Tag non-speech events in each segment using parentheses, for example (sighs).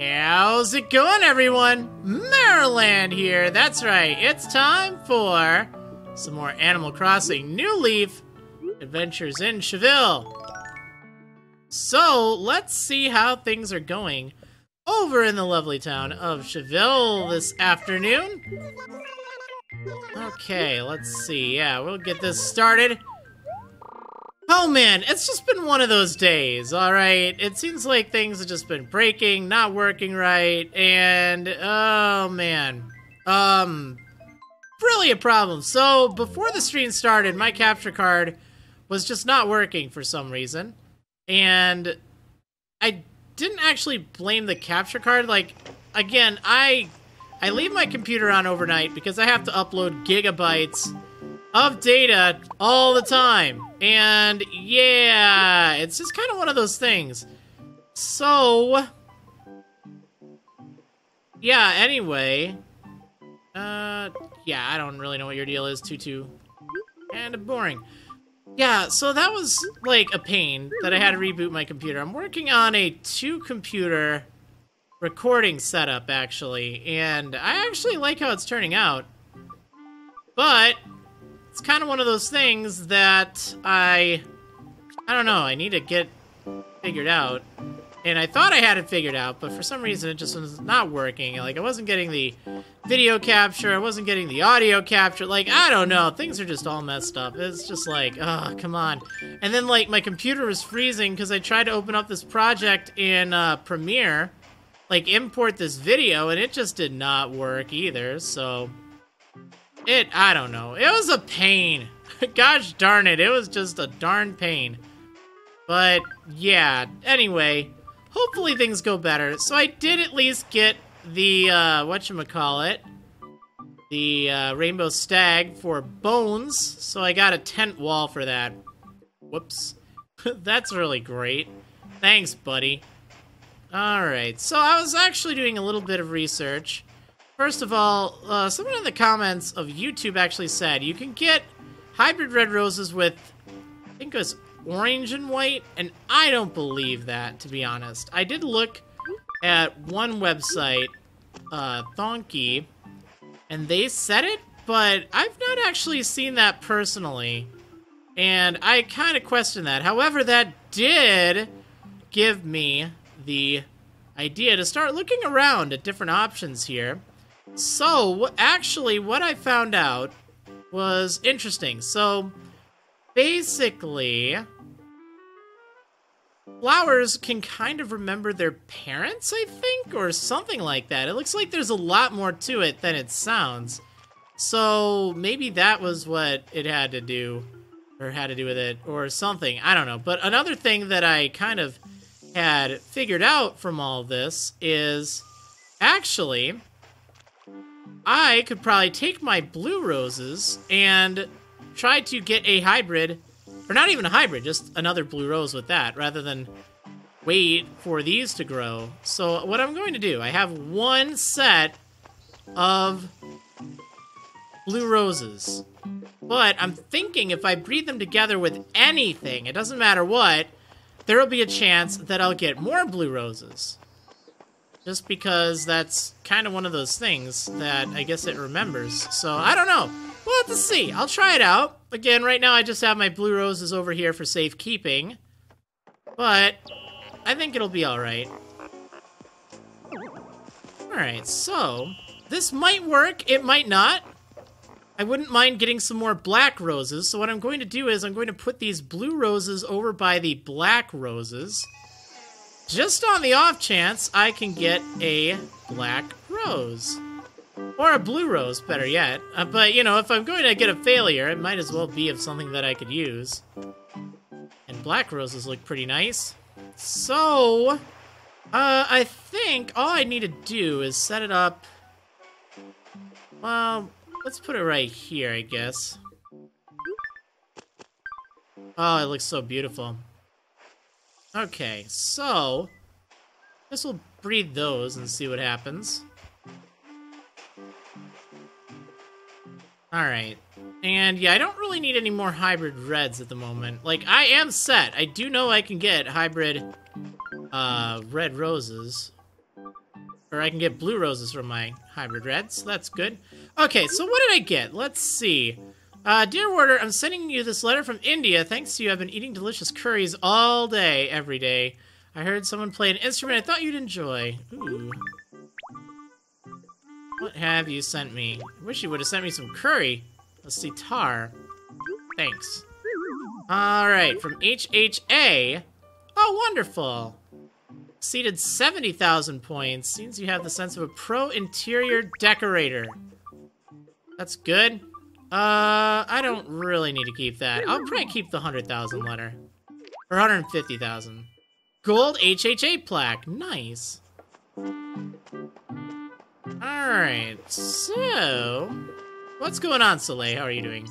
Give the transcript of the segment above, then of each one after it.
How's it going, everyone? Marriland here. That's right. It's time for some more Animal Crossing New Leaf Adventures in Tchville. So, let's see how things are going over in the lovely town of Tchville this afternoon. Okay, let's see. Yeah, we'll get this started. Oh man, it's just been one of those days, alright? It seems like things have just been breaking, not working right, and oh man. Um, really a problem. So, before the stream started, my capture card was just not working for some reason. And I didn't actually blame the capture card. Like, again, I I leave my computer on overnight because I have to upload gigabytes of data all the time. And yeah, it's just kind of one of those things. So, yeah, anyway. Uh, yeah, I don't really know what your deal is, Tutu. Of boring. Yeah, so that was, like, a pain that I had to reboot my computer. I'm working on a two-computer recording setup, actually, and I actually like how it's turning out. But, it's kind of one of those things that I... I don't know, I need to get figured out. And I thought I had it figured out, but for some reason it just was not working. Like, I wasn't getting the video capture, I wasn't getting the audio capture. Like, I don't know, things are just all messed up. It's just like, oh, come on. And then, like, my computer was freezing because I tried to open up this project in uh, Premiere, like, import this video, and it just did not work either, so... It, I don't know. It was a pain. (laughs) Gosh darn it, it was just a darn pain. But, yeah, anyway, hopefully things go better. So I did at least get the, uh, whatchamacallit, the, uh, Rainbow Stag for bones, so I got a tent wall for that. Whoops. (laughs) That's really great. Thanks, buddy. Alright, so I was actually doing a little bit of research. First of all, uh, someone in the comments of YouTube actually said you can get hybrid red roses with, I think it was orange and white, and I don't believe that, to be honest. I did look at one website, uh, Thonky, and they said it, but I've not actually seen that personally, and I kind of question that. However, that did give me the idea to start looking around at different options here. So, actually, what I found out was interesting. So, basically, flowers can kind of remember their parents, I think, or something like that. It looks like there's a lot more to it than it sounds. So, maybe that was what it had to do, or had to do with it, or something. I don't know. But another thing that I kind of had figured out from all this is actually I could probably take my blue roses and try to get a hybrid, or not even a hybrid, just another blue rose with that, rather than wait for these to grow. So what I'm going to do, I have one set of blue roses. But I'm thinking if I breed them together with anything, it doesn't matter what, there will be a chance that I'll get more blue roses. Just because that's kind of one of those things that I guess it remembers. So, I don't know. We'll have to see. I'll try it out. Again, right now I just have my blue roses over here for safekeeping. But, I think it'll be alright. Alright, so, this might work, it might not. I wouldn't mind getting some more black roses, so what I'm going to do is I'm going to put these blue roses over by the black roses. Just on the off chance I can get a black rose. Or a blue rose, better yet. Uh, but, you know, if I'm going to get a failure, it might as well be of something that I could use. And black roses look pretty nice. So, uh, I think all I need to do is set it up... Well, Let's put it right here, I guess. Oh, it looks so beautiful. Okay, so... This will breed those and see what happens. Alright. And yeah, I don't really need any more hybrid reds at the moment. Like, I am set. I do know I can get hybrid uh, red roses. Or I can get blue roses from my hybrid reds. so that's good. Okay, so what did I get? Let's see. Uh, Dear Warder, I'm sending you this letter from India. Thanks to you, I've been eating delicious curries all day, every day. I heard someone play an instrument I thought you'd enjoy. Ooh. What have you sent me? I wish you would have sent me some curry. A sitar. Thanks. Alright, from HHA. Oh, wonderful. Exceeded 70,000 points. Seems you have the sense of a pro interior decorator. That's good. Uh, I don't really need to keep that. I'll probably keep the 100,000 letter. Or 150,000. Gold HHA plaque. Nice. Alright, so... What's going on, Soleil? How are you doing?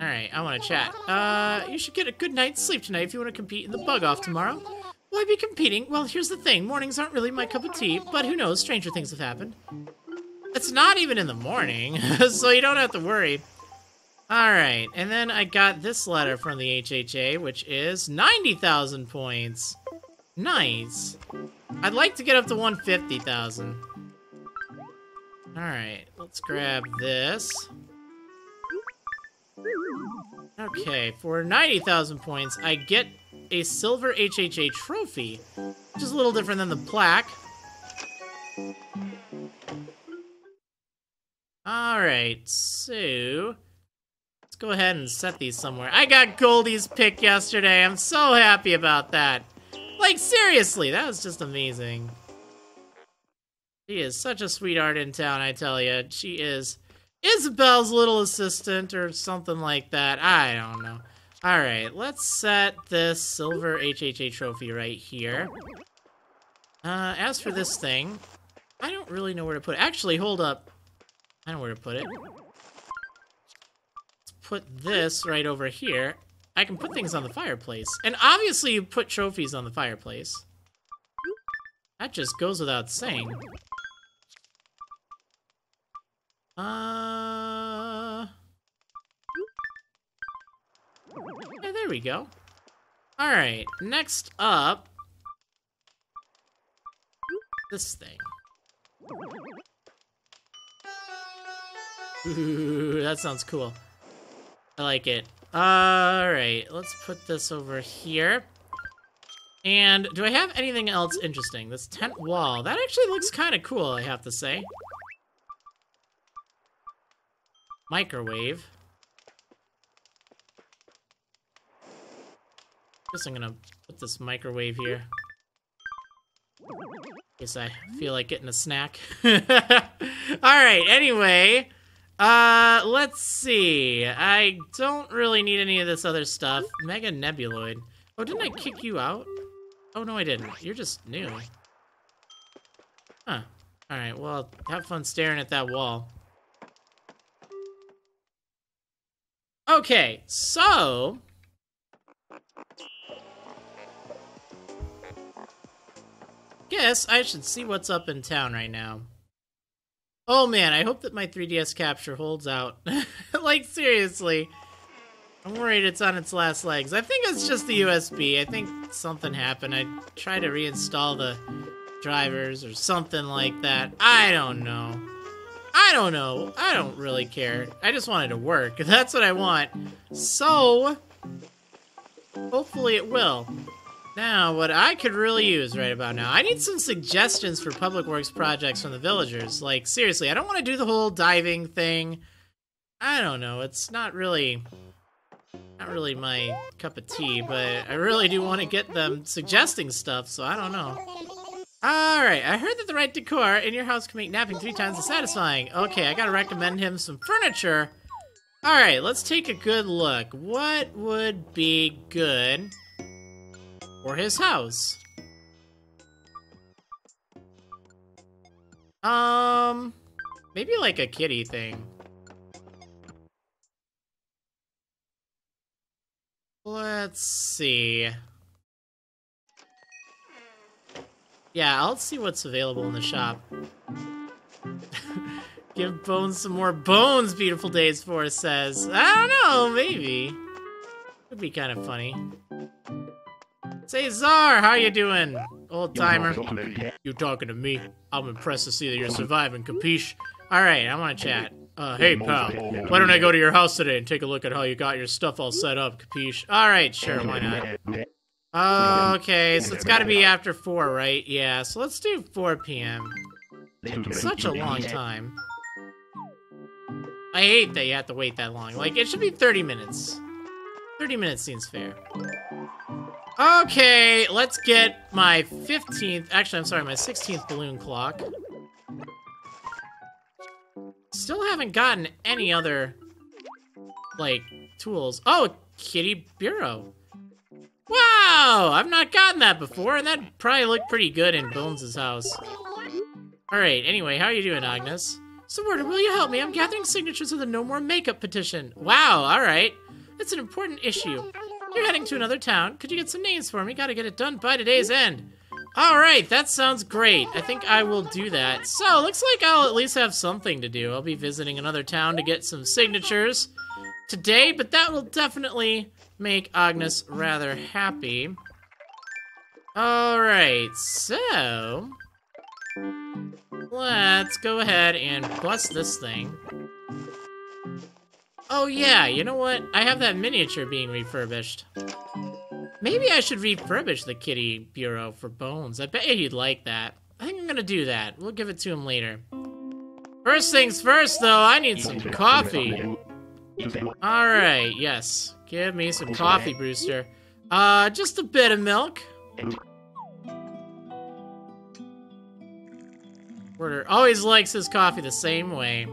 Alright, I want to chat. Uh, you should get a good night's sleep tonight if you want to compete in the bug-off tomorrow. Will I be competing? Well, here's the thing. Mornings aren't really my cup of tea, but who knows? Stranger things have happened. It's not even in the morning, (laughs) so you don't have to worry. Alright, and then I got this letter from the HHA, which is 90,000 points. Nice. I'd like to get up to 150,000. Alright, let's grab this. Okay, for 90,000 points, I get a silver HHA trophy, which is a little different than the plaque. Alright, so... Let's go ahead and set these somewhere. I got Goldie's pic yesterday. I'm so happy about that. Like, seriously, that was just amazing. She is such a sweetheart in town, I tell you. She is Isabelle's little assistant or something like that. I don't know. Alright, let's set this silver HHA trophy right here. Uh, as for this thing, I don't really know where to put it. Actually, hold up. I know where to put it. Let's put this right over here. I can put things on the fireplace. And obviously you put trophies on the fireplace. That just goes without saying. Uh... Yeah, there we go. Alright, next up... This thing. Ooh, that sounds cool. I like it. Alright, let's put this over here. And do I have anything else interesting? This tent wall. That actually looks kind of cool, I have to say. Microwave. Guess I'm gonna put this microwave here. Guess I feel like getting a snack. (laughs) Alright, anyway. Uh, let's see. I don't really need any of this other stuff. Mega Nebuloid. Oh, didn't I kick you out? Oh, no, I didn't. You're just new. Huh. Alright, well, have fun staring at that wall. Okay, so... Guess I should see what's up in town right now. Oh man, I hope that my 3DS capture holds out. (laughs) like, seriously. I'm worried it's on its last legs. I think it's just the USB. I think something happened. I tried to reinstall the drivers or something like that. I don't know. I don't know. I don't really care. I just want it to work. (laughs) That's what I want. So, hopefully it will. Now, what I could really use right about now, I need some suggestions for public works projects from the villagers. Like, seriously, I don't want to do the whole diving thing. I don't know, it's not really, not really my cup of tea, but I really do want to get them suggesting stuff, so I don't know. Alright, I heard that the right decor in your house can make napping three times as satisfying. Okay, I gotta recommend him some furniture. Alright, let's take a good look. What would be good? Or his house. Um, maybe like a kitty thing. Let's see. Yeah, I'll see what's available in the shop. (laughs) Give Bones some more bones, Beautiful Days Force says. I don't know, maybe. Would be kind of funny. Say, Czar, how you doing? old timer. You talking to me? I'm impressed to see that you're surviving, capiche? Alright, I wanna chat. Uh, hey pal, why don't I go to your house today and take a look at how you got your stuff all set up, capiche? Alright, sure, why not? Okay, so it's gotta be after 4, right? Yeah, so let's do 4 p.m. Such a long time. I hate that you have to wait that long. Like, it should be 30 minutes. 30 minutes seems fair. Okay, let's get my 15th, actually, I'm sorry, my 16th balloon clock. Still haven't gotten any other, like, tools. Oh, kitty bureau. Wow, I've not gotten that before, and that probably looked pretty good in Bones' house. Alright, anyway, how are you doing, Agnes? Subordinate, will you help me? I'm gathering signatures of the No More Makeup petition. Wow, alright. That's an important issue. You're heading to another town. Could you get some names for me? Gotta get it done by today's end. Alright, that sounds great. I think I will do that. So, looks like I'll at least have something to do. I'll be visiting another town to get some signatures today, but that will definitely make Agnes rather happy. Alright, so... Let's go ahead and bust this thing. Oh yeah, you know what? I have that miniature being refurbished. Maybe I should refurbish the kitty bureau for Bones. I bet he'd like that. I think I'm gonna do that. We'll give it to him later. First things first, though, I need some coffee. Alright, yes. Give me some coffee, Brewster. Uh, just a bit of milk. Porter always likes his coffee the same way.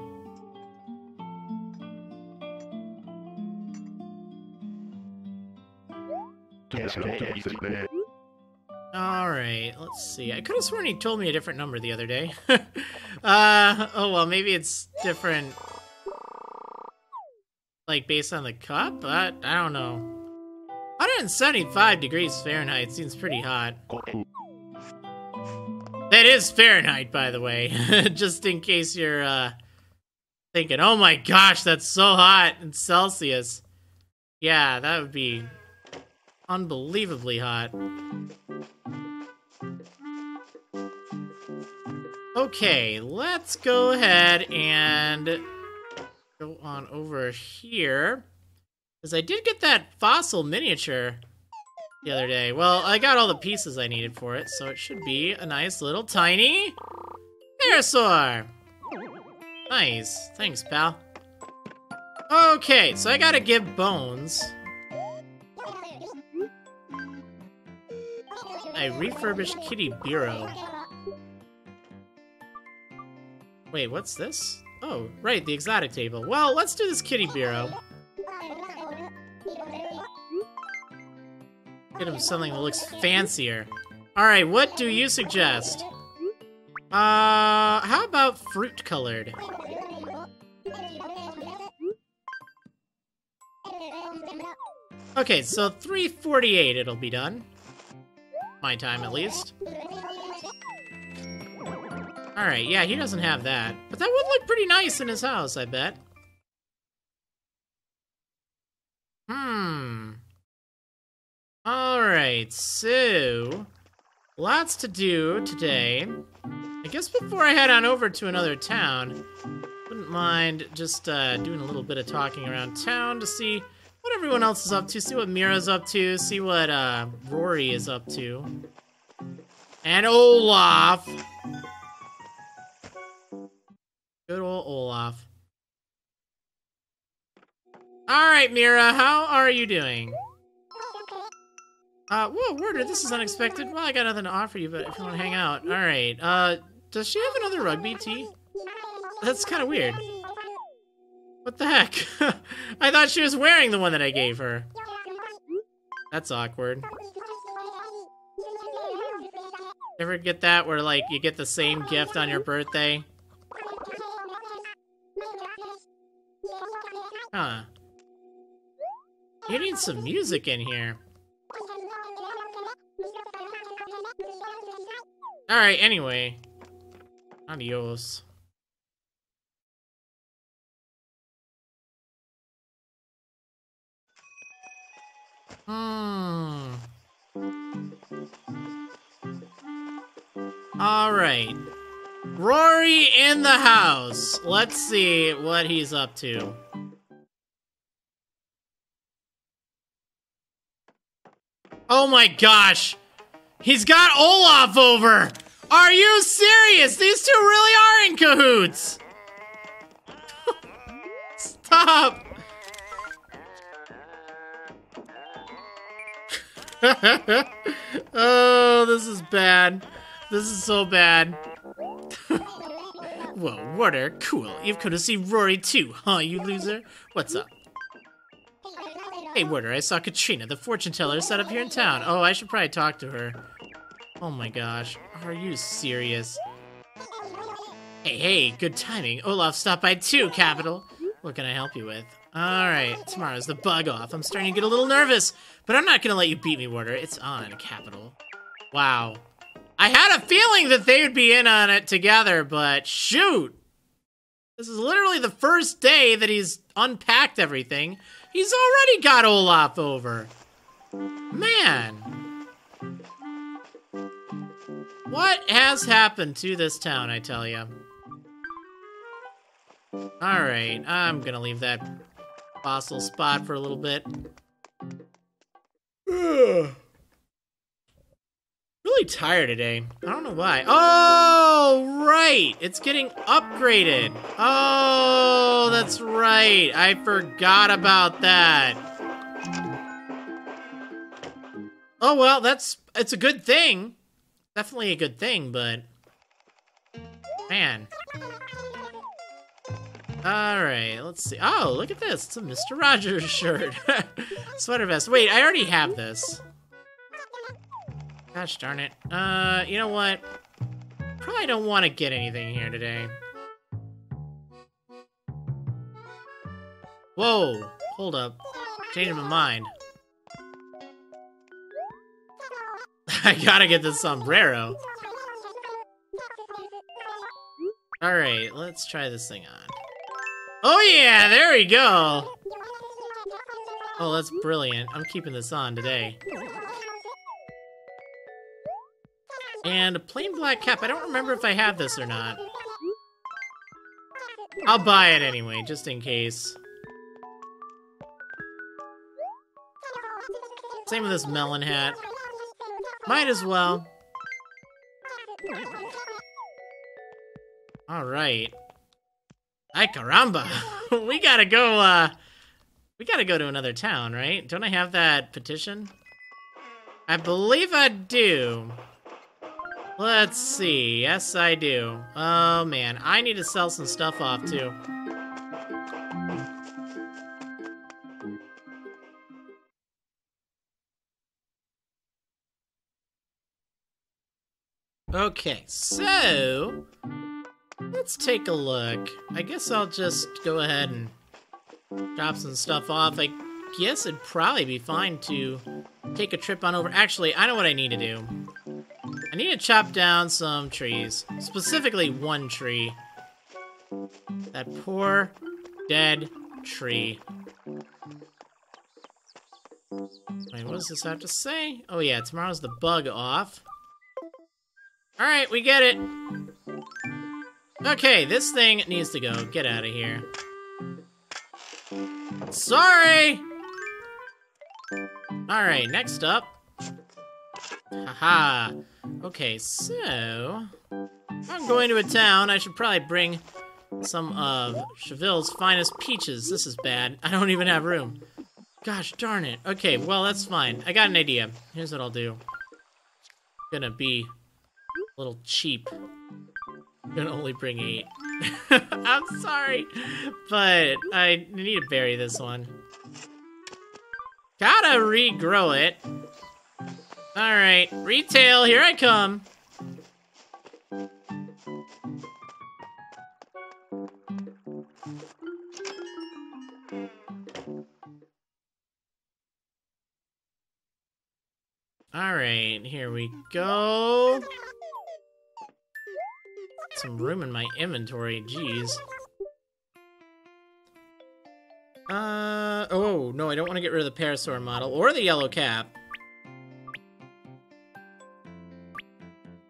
Alright, let's see. I could have sworn he told me a different number the other day. (laughs) uh, oh well, maybe it's different, like, based on the cup? But I don't know. 175 degrees Fahrenheit seems pretty hot. That is Fahrenheit, by the way, (laughs) just in case you're, uh, thinking, oh my gosh, that's so hot in Celsius. Yeah, that would be unbelievably hot. Okay, let's go ahead and go on over here. Because I did get that fossil miniature the other day. Well, I got all the pieces I needed for it, so it should be a nice little tiny Parasaur. Nice. Thanks, pal. Okay, so I gotta give Bones a refurbished kitty bureau. Wait, what's this? Oh, right, the exotic table. Well, let's do this kitty bureau. Get him something that looks fancier. Alright, what do you suggest? Uh, how about fruit colored? Okay, so 348 it'll be done. My time, at least. Alright, yeah, he doesn't have that. But that would look pretty nice in his house, I bet. Hmm. Alright, so... Lots to do today. I guess before I head on over to another town, wouldn't mind just uh, doing a little bit of talking around town to see everyone else is up to, see what Mira's up to, see what uh, Rory is up to. And Olaf! Good old Olaf. Alright, Mira, how are you doing? Uh, whoa, Warder, this is unexpected. Well, I got nothing to offer you, but if you want to hang out. Alright, uh, does she have another rugby tee? That's kind of weird. What the heck? (laughs) I thought she was wearing the one that I gave her. That's awkward. Ever get that where, like, you get the same gift on your birthday? Huh. You need some music in here. Alright, anyway. Adios. Hmm. All right. Rory in the house. Let's see what he's up to. Oh my gosh. He's got Olaf over. Are you serious? These two really are in cahoots. (laughs) Stop. (laughs) oh, this is bad. This is so bad. (laughs) Whoa, Warder, cool. You've come to see Rory too, huh, you loser? What's up? Hey, Warder, I saw Katrina, the fortune teller, set up here in town. Oh, I should probably talk to her. Oh my gosh, are you serious? Hey, hey, good timing. Olaf stopped by too, Capital. What can I help you with? Alright, tomorrow's the bug off. I'm starting to get a little nervous, but I'm not gonna let you beat me, Warder. It's on, Capital. Wow. I had a feeling that they would be in on it together, but shoot! This is literally the first day that he's unpacked everything. He's already got Olaf over. Man. What has happened to this town, I tell you? Alright, I'm gonna leave that fossil spot for a little bit. (sighs) really tired today. I don't know why. Oh, right! It's getting upgraded. Oh, that's right. I forgot about that. Oh, well, that's... It's a good thing. Definitely a good thing, but... Man. Alright, let's see. Oh, look at this. It's a Mr. Rogers shirt. (laughs) Sweater vest. Wait, I already have this. Gosh darn it. Uh, you know what? Probably don't want to get anything here today. Whoa! Hold up. Changing my mind. (laughs) I gotta get this sombrero. Alright, let's try this thing on. Oh yeah, there we go! Oh, that's brilliant. I'm keeping this on today. And a plain black cap. I don't remember if I have this or not. I'll buy it anyway, just in case. Same with this melon hat. Might as well. Alright. Ay caramba! (laughs) we gotta go, uh... We gotta go to another town, right? Don't I have that petition? I believe I do. Let's see. Yes, I do. Oh, man. I need to sell some stuff off, too. Okay, so let's take a look. I guess I'll just go ahead and drop some stuff off. I guess it'd probably be fine to take a trip on over. Actually, I know what I need to do. I need to chop down some trees. Specifically, one tree. That poor, dead tree. Wait, what does this have to say? Oh yeah, tomorrow's the bug off. Alright, we get it. Okay, this thing needs to go. Get out of here. Sorry! Alright, next up. Haha. Okay, so... I'm going to a town. I should probably bring some of Tchville's finest peaches. This is bad. I don't even have room. Gosh darn it. Okay, well, that's fine. I got an idea. Here's what I'll do. Gonna be a little cheap. Gonna only bring eight. (laughs) I'm sorry, but I need to bury this one. Gotta regrow it. Alright, retail, here I come. Alright, here we go some room in my inventory, jeez. Uh, oh, no, I don't want to get rid of the Parasaur model, or the yellow cap.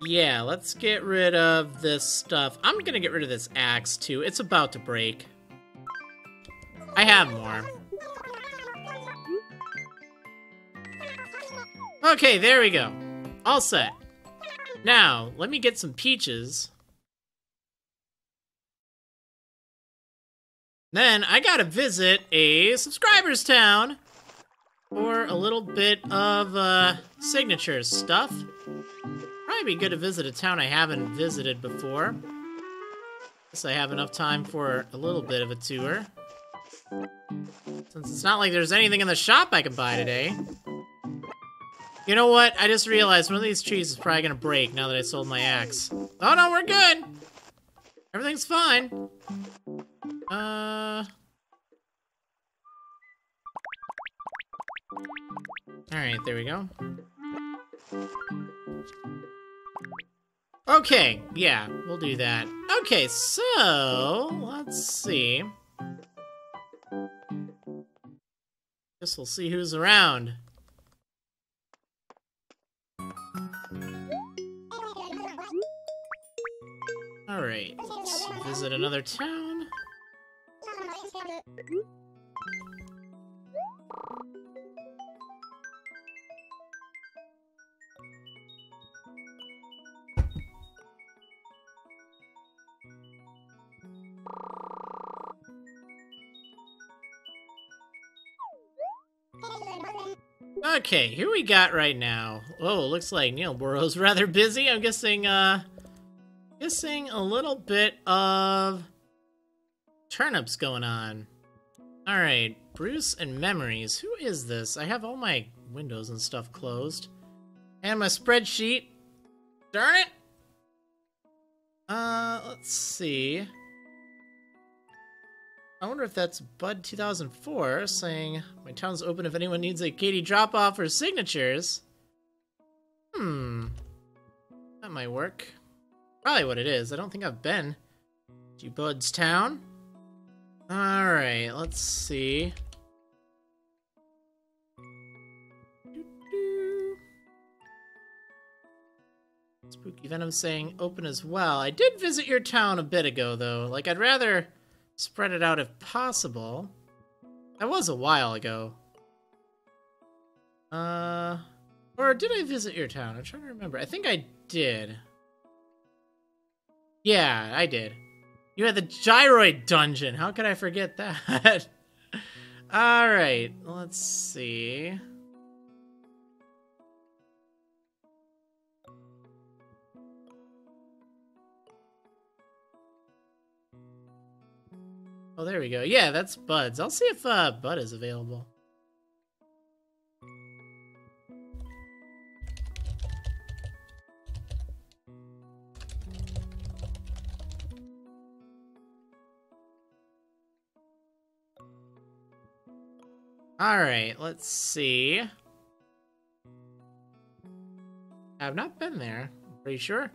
Yeah, let's get rid of this stuff. I'm gonna get rid of this axe, too. It's about to break. I have more. Okay, there we go. All set. Now, let me get some peaches. Then I gotta visit a subscriber's town for a little bit of uh, signatures stuff. Probably be good to visit a town I haven't visited before. Guess I have enough time for a little bit of a tour. Since it's not like there's anything in the shop I can buy today. You know what? I just realized one of these trees is probably gonna break now that I sold my axe. Oh no, we're good! Everything's fine. Uh... Alright, there we go. Okay, yeah, we'll do that. Okay, so, let's see. Guess we'll see who's around. Alright, let's visit another town. Okay, who we got right now? Oh, looks like Neil Burrow's (laughs) rather busy. I'm guessing, uh, guessing a little bit of turnips going on. All right, Bruce and Memories. Who is this? I have all my windows and stuff closed. And my spreadsheet. Darn it! Uh, let's see. I wonder if that's Bhud 2004 saying, My town's open if anyone needs a Katie drop off or signatures. Hmm. That might work. Probably what it is. I don't think I've been to Bhud's town. Alright, let's see. Spooky Venom saying open as well. I did visit your town a bit ago, though. Like, I'd rather Spread it out if possible. That was a while ago. Uh, or did I visit your town? I'm trying to remember. I think I did. Yeah, I did. You had the gyroid dungeon. How could I forget that? (laughs) All right, let's see. Oh, there we go. Yeah, that's Bhud's. I'll see if uh, Bhud is available. Alright, let's see. I've not been there. Pretty sure.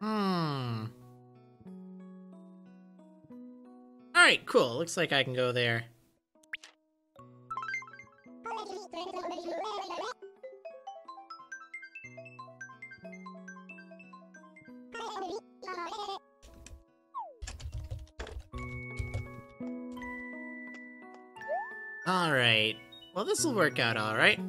Hmm. Alright, cool. Looks like I can go there. Well, this will work out alright.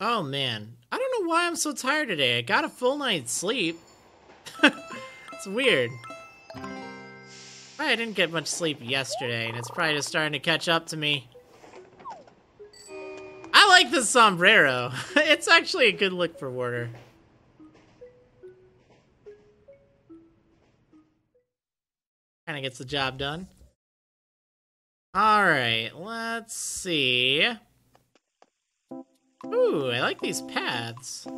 Oh man, I don't know why I'm so tired today. I got a full night's sleep. It's weird. I didn't get much sleep yesterday, and it's probably just starting to catch up to me. I like the sombrero. (laughs) it's actually a good look for Warder. Kind of gets the job done. Alright, let's see. Ooh, I like these paths.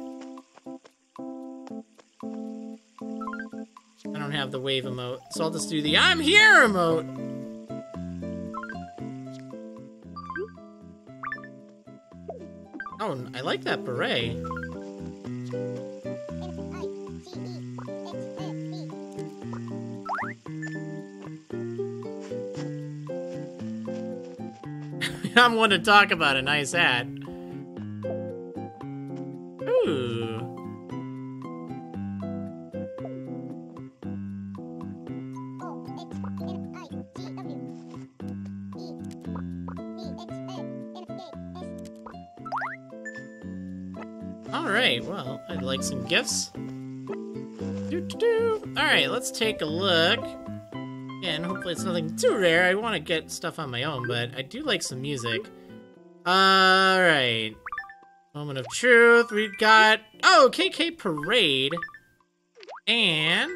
I don't have the wave emote, so I'll just do the I'm here emote. Oh, I like that beret. (laughs) I'm one to talk about a nice hat. Some gifts. -doo. Alright, let's take a look. And hopefully it's nothing too rare. I want to get stuff on my own, but I do like some music. Alright. Moment of truth. We've got... Oh, KK Parade. And...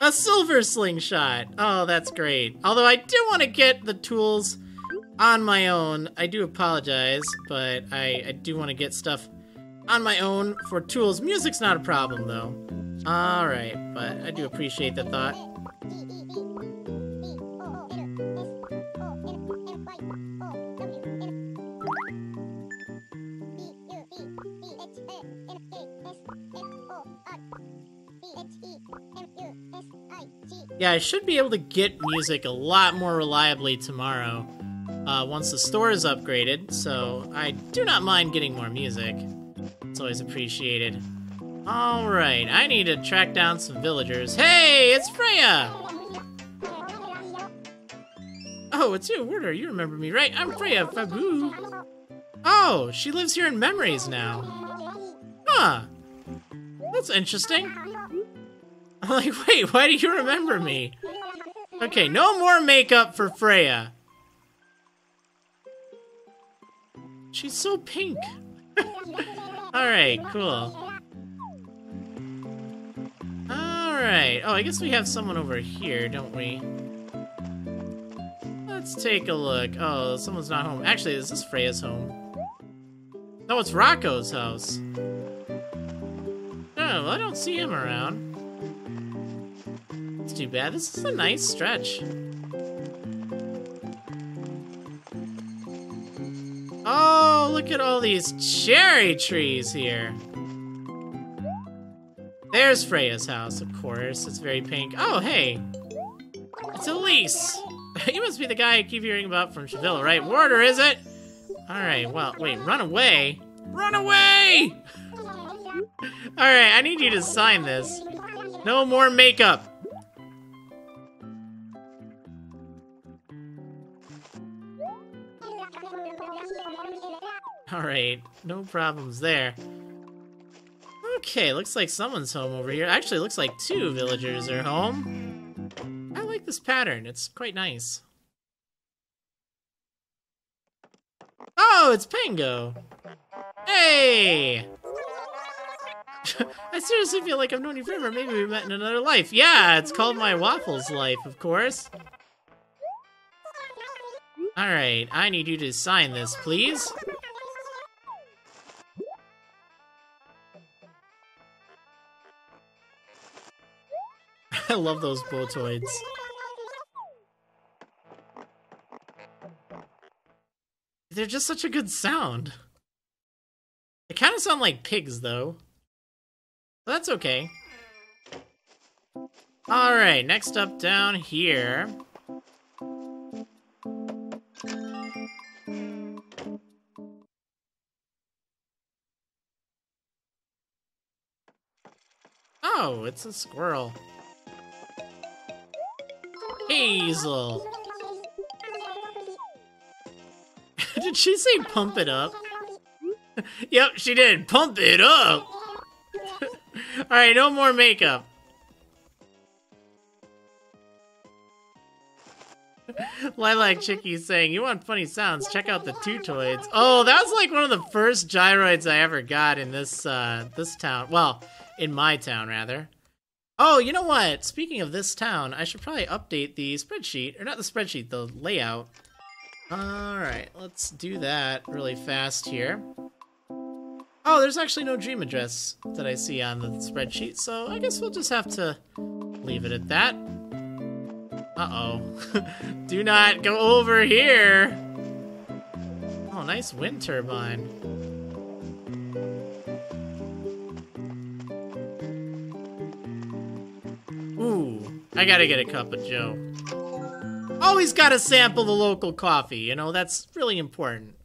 A silver slingshot. Oh, that's great. Although I do want to get the tools on my own. I do apologize, but I, I do want to get stuff on my own for tools. Music's not a problem, though. Alright, but I do appreciate the thought. Yeah, I should be able to get music a lot more reliably tomorrow uh, once the store is upgraded, so I do not mind getting more music. It's always appreciated. Alright, I need to track down some villagers. Hey, it's Freya! Oh, it's you, Warder. You remember me, right? I'm Freya Fabu. Oh, she lives here in memories now. Huh. That's interesting. I'm like, wait, why do you remember me? Okay, no more makeup for Freya. She's so pink. (laughs) Alright, cool. Alright. Oh, I guess we have someone over here, don't we? Let's take a look. Oh, someone's not home. Actually, this is Freya's home? No, it's Rocco's house. Oh, I don't see him around. It's too bad. This is a nice stretch. Oh, look at all these cherry trees here. There's Freya's house, of course. It's very pink. Oh, hey. It's Elise. (laughs) you must be the guy I keep hearing about from Shavilla, right? Warder, is it? Alright, well, wait, run away? Run away! (laughs) Alright, I need you to sign this. No more makeup. Alright, no problems there. Okay, looks like someone's home over here. Actually, looks like two villagers are home. I like this pattern. It's quite nice. Oh, it's Pango! Hey! (laughs) I seriously feel like I've known you forever. Maybe we met in another life. Yeah, it's called my Waffles life, of course. Alright, I need you to sign this, please. Love those Botoids. They're just such a good sound. They kind of sound like pigs, though. That's okay. Alright, next up down here. Oh, it's a squirrel. (laughs) Did she say pump it up? (laughs) yep, she did. Pump it up. (laughs) Alright, no more makeup. Lilac Chicky saying, you want funny sounds, check out the Tootoids. Oh, that was like one of the first gyroids I ever got in this, uh, this town. Well, in my town, rather. Oh, you know what? Speaking of this town, I should probably update the spreadsheet. Or not the spreadsheet, the layout. Alright, let's do that really fast here. Oh, there's actually no dream address that I see on the spreadsheet, so I guess we'll just have to leave it at that. Uh-oh. (laughs) Do not go over here! Oh, nice wind turbine. I gotta get a cup of joe. Always gotta sample the local coffee, you know, that's really important.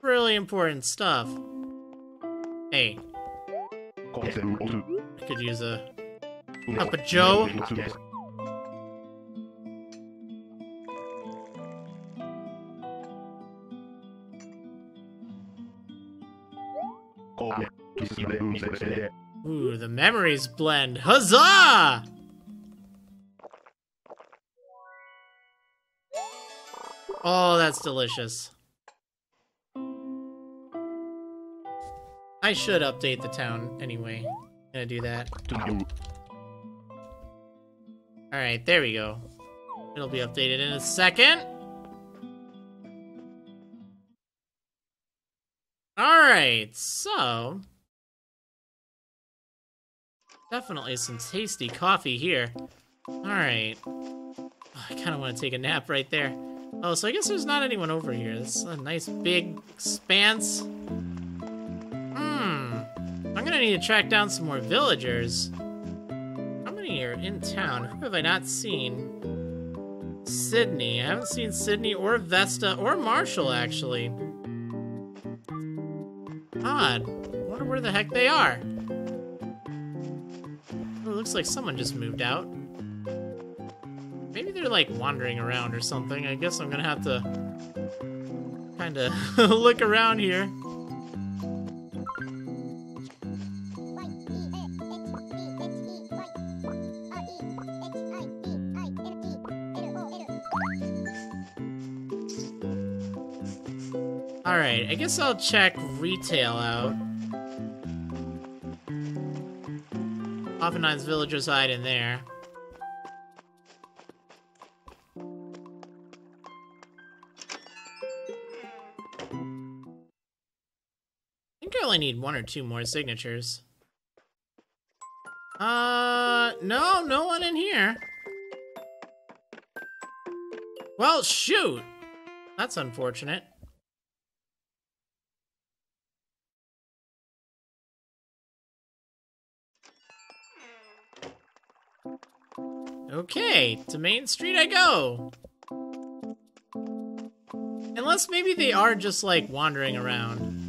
Really important stuff. Hey. I could use a cup of joe. Ooh, the memories blend. Huzzah! Oh, that's delicious. I should update the town anyway. Gonna do that. Alright, there we go. It'll be updated in a second. Alright, so... Definitely some tasty coffee here. Alright. Oh, I kind of want to take a nap right there. Oh, so I guess there's not anyone over here. This is a nice big expanse. Hmm. I'm gonna need to track down some more villagers. How many are in town? Who have I not seen? Sydney. I haven't seen Sydney or Vesta or Marshall, actually. Odd. wonder where the heck they are. Oh, looks like someone just moved out. Maybe they're like wandering around or something. I guess I'm gonna have to kind of (laughs) look around here. Alright, I guess I'll check retail out. Oftentimes villagers hide in there. Only need one or two more signatures. Uh, no, no one in here. Well, shoot! That's unfortunate. Okay, to Main Street I go. Unless maybe they are just like wandering around.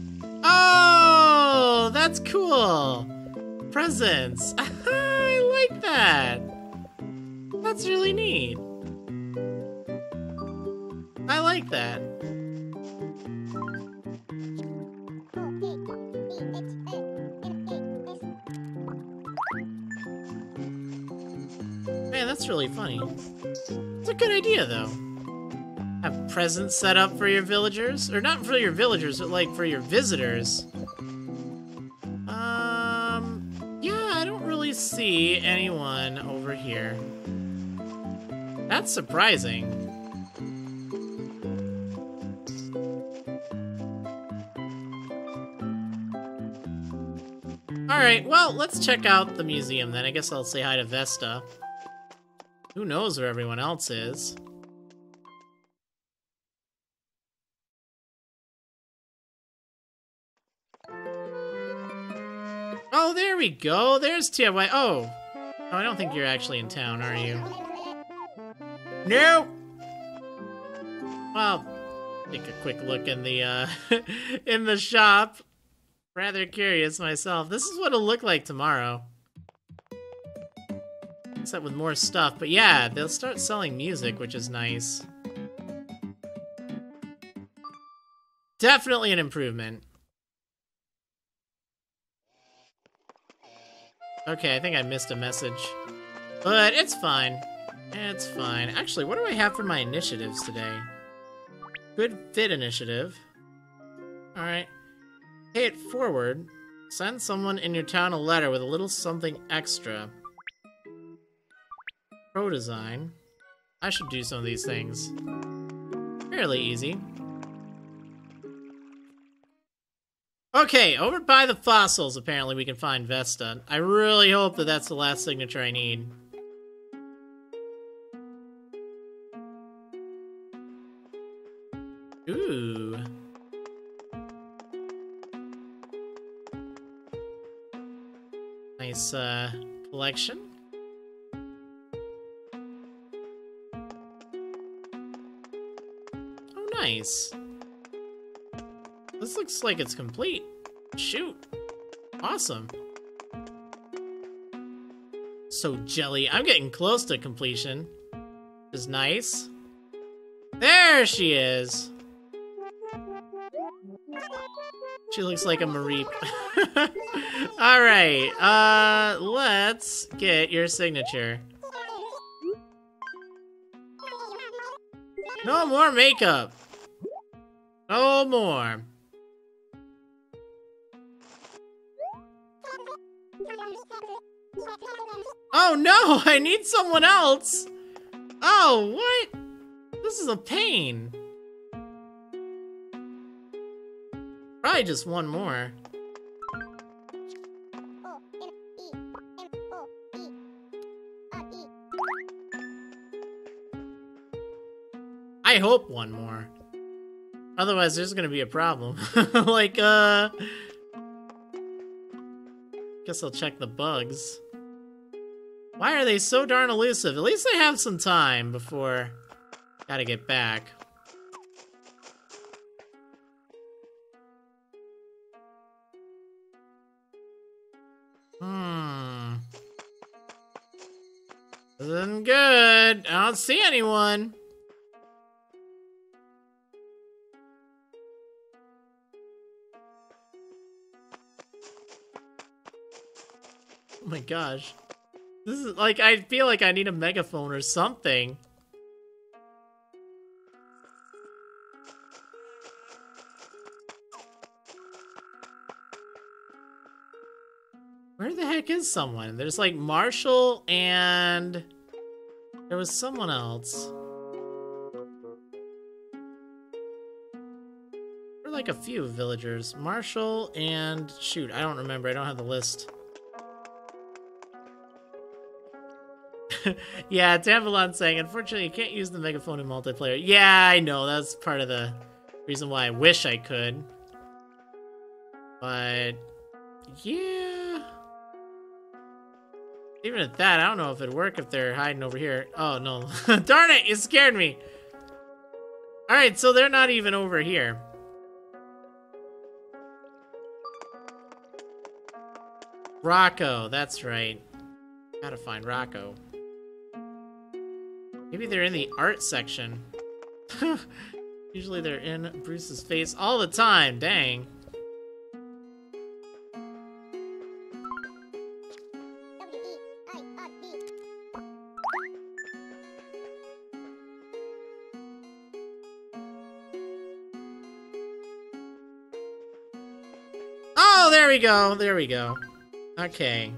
Oh, that's cool. Presents. (laughs) I like that. That's really neat. I like that. Man, that's really funny. It's a good idea, though have presents set up for your villagers? Or not for your villagers, but like for your visitors. Um, yeah, I don't really see anyone over here. That's surprising. Alright, well, let's check out the museum then. I guess I'll say hi to Vesta. Who knows where everyone else is? There we go. There's TFY. Oh. Oh, I don't think you're actually in town, are you? No! Well, take a quick look in the, uh, (laughs) in the shop. Rather curious myself. This is what it'll look like tomorrow. Except with more stuff. But yeah, they'll start selling music, which is nice. Definitely an improvement. Okay, I think I missed a message. But it's fine. It's fine. Actually, what do I have for my initiatives today? Good fit initiative. Alright. Pay it forward. Send someone in your town a letter with a little something extra. Pro design. I should do some of these things. Fairly easy. Okay, over by the fossils, apparently we can find Vesta. I really hope that that's the last signature I need. Ooh. Nice, uh, collection. Oh, nice. This looks like it's complete. Shoot. Awesome. So jelly. I'm getting close to completion. Is nice. There she is. She looks like a Mareep. (laughs) Alright, uh, let's get your signature. No more makeup. No more. Oh no, (laughs) I need someone else! Oh, what? This is a pain. Probably just one more. I hope one more. Otherwise, there's gonna be a problem. (laughs) like, uh... Guess I'll check the bugs. Why are they so darn elusive? At least I have some time before... Gotta get back. Hmm. This isn't good. I don't see anyone. Oh my gosh. This is like, I feel like I need a megaphone or something. Where the heck is someone? There's like Marshall and there was someone else. There were like a few villagers. Marshall and shoot, I don't remember. I don't have the list. (laughs) yeah, Tambalon saying, unfortunately, you can't use the megaphone in multiplayer. Yeah, I know. That's part of the reason why I wish I could. But, yeah. Even at that, I don't know if it'd work if they're hiding over here. Oh, no. (laughs) Darn it, you scared me. Alright, so they're not even over here. Rocco, that's right. Gotta find Rocco. Maybe they're in the art section. (laughs) Usually they're in Bruce's face all the time, dang. Oh, there we go, there we go. Okay.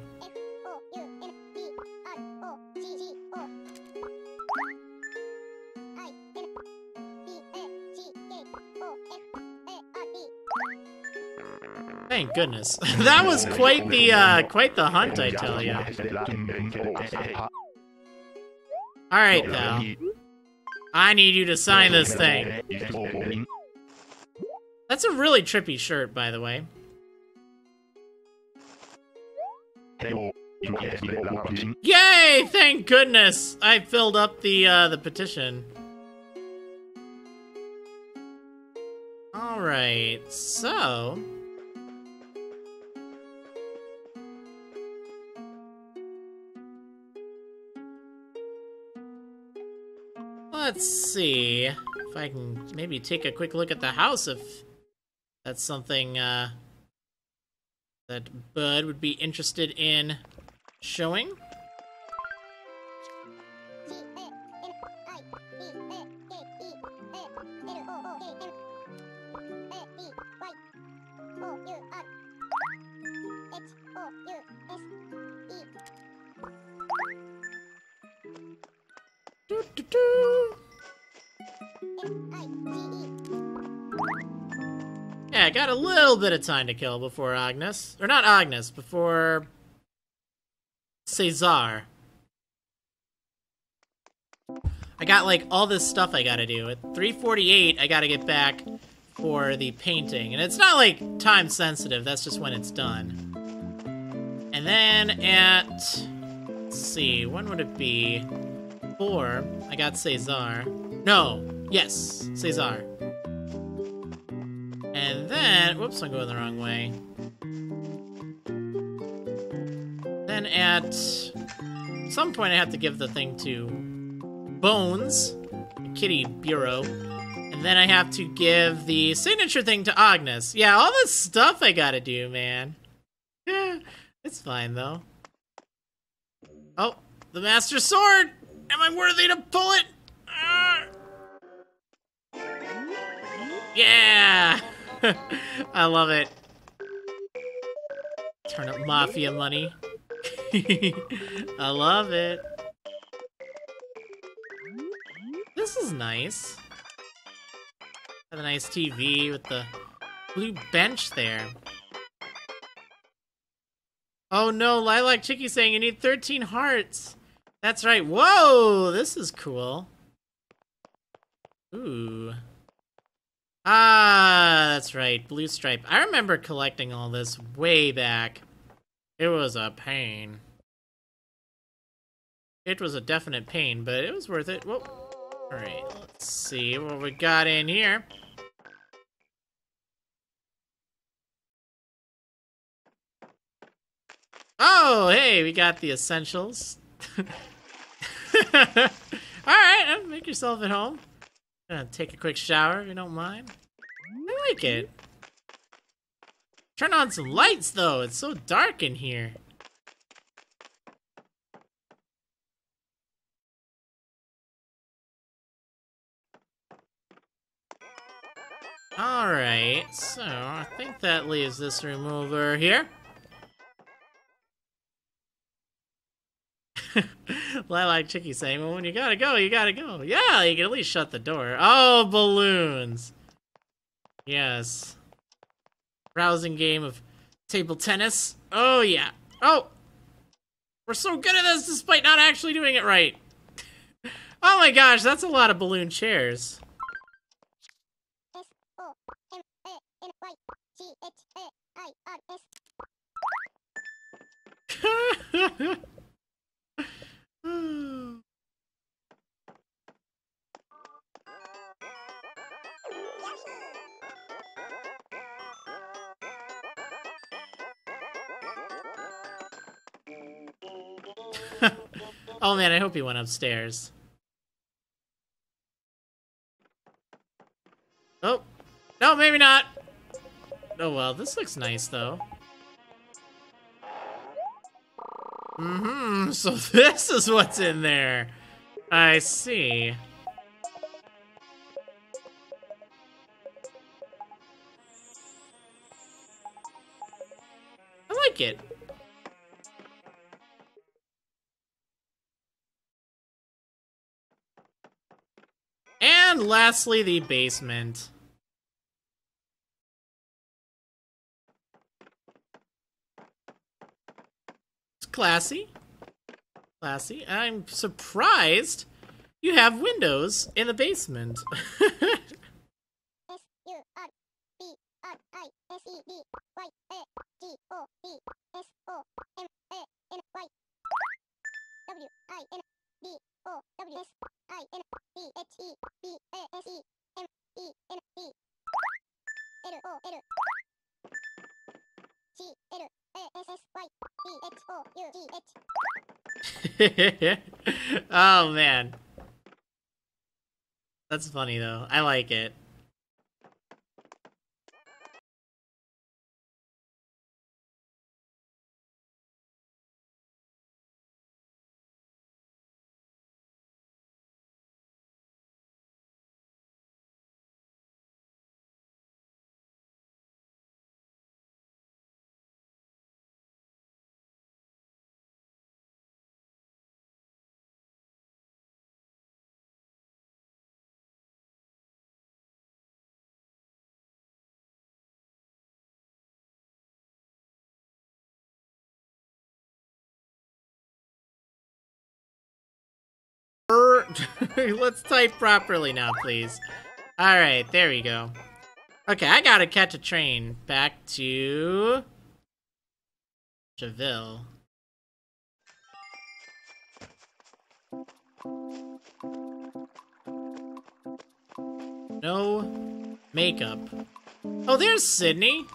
Thank goodness. (laughs) that was quite the uh quite the hunt, I tell you. Alright, pal. I need you to sign this thing. That's a really trippy shirt, by the way. Yay! Thank goodness! I filled up the uh, the petition. Alright, so... Let's see if I can maybe take a quick look at the house if that's something uh, that Bhud would be interested in showing. Little bit of time to kill before Agnes. Or not Agnes, before Cesar. I got like all this stuff I gotta do. At 348, I gotta get back for the painting. And it's not like time sensitive, that's just when it's done. And then at, let's see, when would it be? Four, I got Cesar. No, yes, Cesar. Then, whoops, I'm going the wrong way. Then at some point I have to give the thing to Bones, Kitty Bureau. And then I have to give the signature thing to Agnes. Yeah, all this stuff I gotta do, man. (sighs) it's fine, though. Oh, the Master Sword! Am I worthy to pull it? Uh... Yeah! (laughs) I love it. Turn up mafia money. (laughs) I love it. This is nice. Have a nice TV with the blue bench there. Oh no, Lilac Chicky saying you need 13 hearts. That's right. Whoa, this is cool. Ooh. Ah, that's right. Blue stripe. I remember collecting all this way back. It was a pain. It was a definite pain, but it was worth it. Whoa. Alright, let's see what we got in here. Oh, hey, we got the essentials. (laughs) Alright, make yourself at home. Gonna take a quick shower if you don't mind. I like it. Turn on some lights though, it's so dark in here. Alright, so I think that leaves this room over here. (laughs) Lilac Chicky saying, well, when you gotta go, you gotta go. Yeah, you can at least shut the door. Oh, balloons. Yes. Rousing game of table tennis. Oh, yeah. Oh! We're so good at this despite not actually doing it right. (laughs) oh my gosh, that's a lot of balloon chairs. (laughs) (laughs) oh man, I hope he went upstairs. Oh. No, maybe not. Oh well, this looks nice though. Mm-hmm, (laughs) so this is what's in there. I see. I like it. And lastly, the basement. Classy. Classy. I'm surprised you have windows in the basement. (laughs) (laughs) oh man. That's funny though. I like it. (laughs) Let's type properly now, please. Alright, there we go. Okay, I gotta catch a train back to... Tchville. No makeup. Oh, there's Sydney.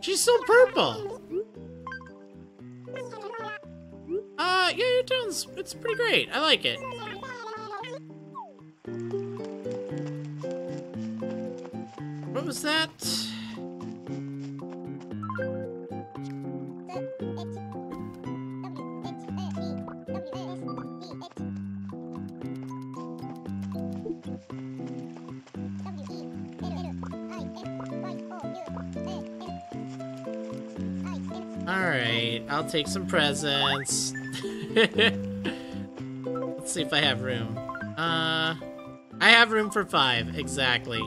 She's so purple. Uh, yeah, your tone's it's pretty great. I like it. What was that? Alright, I'll take some presents. (laughs) Let's see if I have room. Uh, I have room for five, exactly.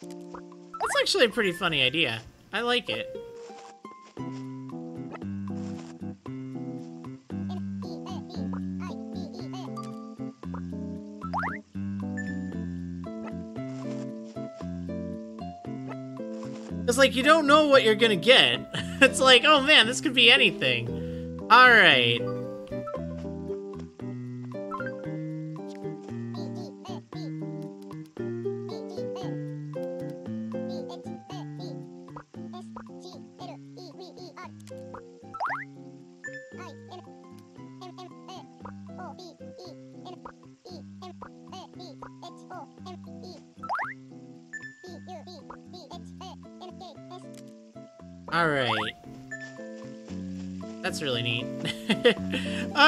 That's actually a pretty funny idea. I like it. It's like you don't know what you're gonna get. (laughs) It's like, oh man, this could be anything. Alright. Alright.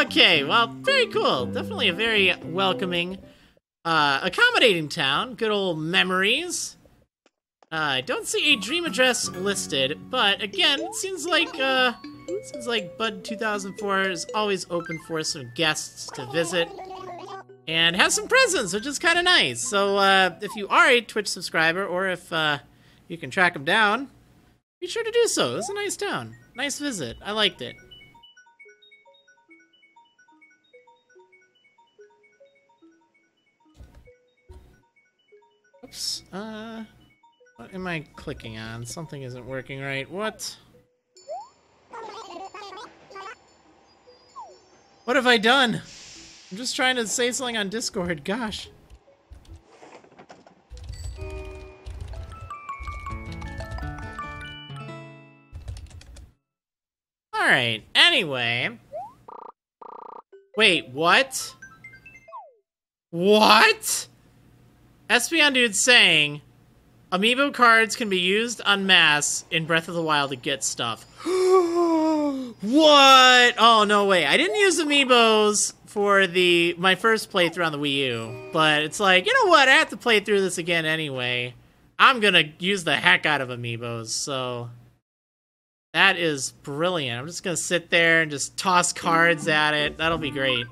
Okay, well, very cool. Definitely a very welcoming, uh, accommodating town. Good old memories. Uh, I don't see a dream address listed, but again, it seems like, uh, seems like Bhud 2004 is always open for some guests to visit and have some presents, which is kind of nice. So, uh, if you are a Twitch subscriber, or if, uh, you can track them down, be sure to do so. It's a nice town. Nice visit. I liked it. Oops. Uh, what am I clicking on? Something isn't working right. What? What have I done? I'm just trying to say something on Discord. Gosh. Alright, anyway. Wait, what? What? Espeon Dude saying Amiibo cards can be used en masse in Breath of the Wild to get stuff. (gasps) what? Oh, no way. I didn't use Amiibos for the my first playthrough on the Wii U, but it's like, you know what? I have to play through this again anyway. I'm gonna use the heck out of Amiibos, so... That is brilliant. I'm just gonna sit there and just toss cards at it. That'll be great.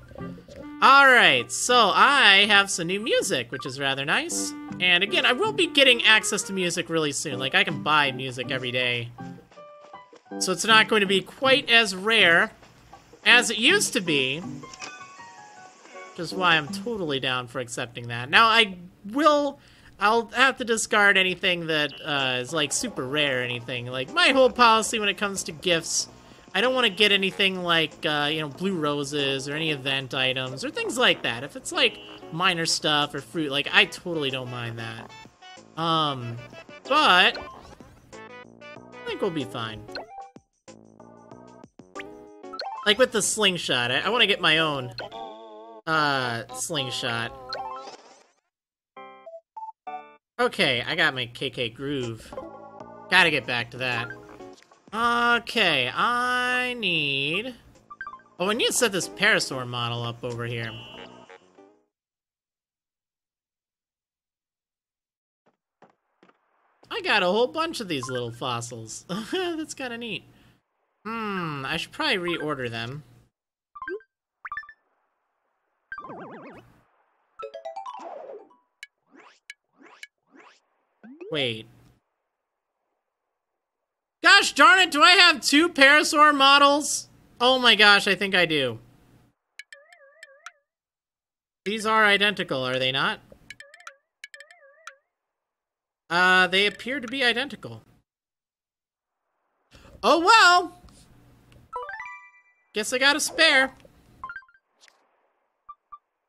Alright, so I have some new music, which is rather nice. And again, I will be getting access to music really soon. Like, I can buy music every day. So it's not going to be quite as rare as it used to be. Which is why I'm totally down for accepting that. Now, I will... I'll have to discard anything that uh, is, like, super rare or anything. Like, my whole policy when it comes to gifts I don't want to get anything like, uh, you know, blue roses or any event items or things like that. If it's like minor stuff or fruit, like, I totally don't mind that. Um, but I think we'll be fine. Like with the slingshot, I, I want to get my own uh, slingshot. Okay, I got my KK Groove. Gotta get back to that. Okay, I need... Oh, I need to set this Parasaur model up over here. I got a whole bunch of these little fossils. (laughs) That's kind of neat. Hmm, I should probably reorder them. Wait. Gosh darn it, do I have two Parasaur models? Oh my gosh, I think I do. These are identical, are they not? Uh, they appear to be identical. Oh well! Guess I got a spare.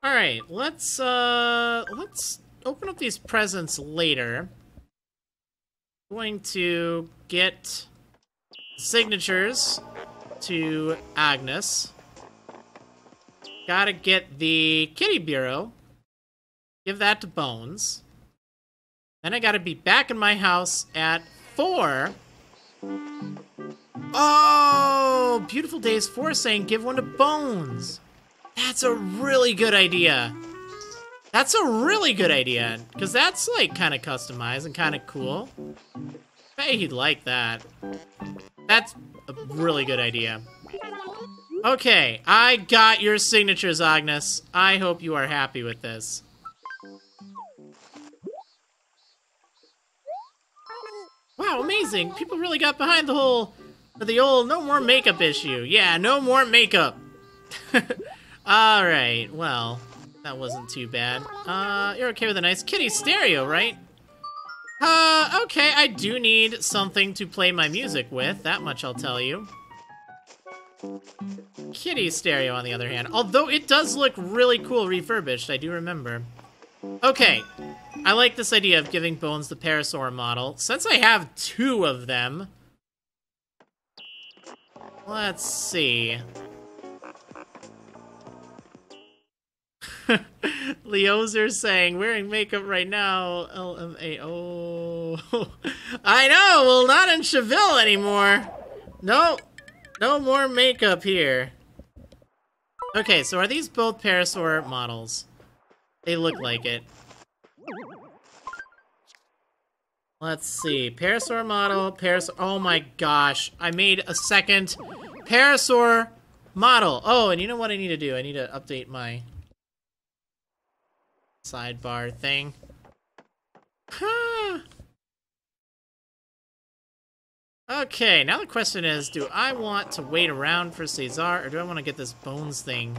Alright, let's, uh, let's open up these presents later. Going to get signatures to Agnes. Gotta get the kitty bureau. Give that to Bones. Then I gotta be back in my house at 4. Oh! Beautiful Days 4 saying give one to Bones. That's a really good idea. That's a really good idea. Because that's, like, kind of customized and kind of cool. Bet he'd like that. That's a really good idea. Okay, I got your signatures, Agnes. I hope you are happy with this. Wow, amazing! People really got behind the whole, the old no more makeup issue. Yeah, no more makeup. (laughs) Alright, well, that wasn't too bad. Uh, you're okay with a nice kitty stereo, right? Uh, okay, I do need something to play my music with, that much I'll tell you. Kitty stereo, on the other hand. Although it does look really cool refurbished, I do remember. Okay, I like this idea of giving Bones the Parasaur model. Since I have two of them, let's see. (laughs) Leozer saying, wearing makeup right now, LMAO. (laughs) I know, well, not in Tchville anymore. No, no more makeup here. Okay, so are these both Parasaur models? They look like it. Let's see. Parasaur model, Parasaur... Oh my gosh. I made a second Parasaur model. Oh, and you know what I need to do? I need to update my sidebar thing. okay, now the question is, do I want to wait around for Cesar, or do I want to get this Bones thing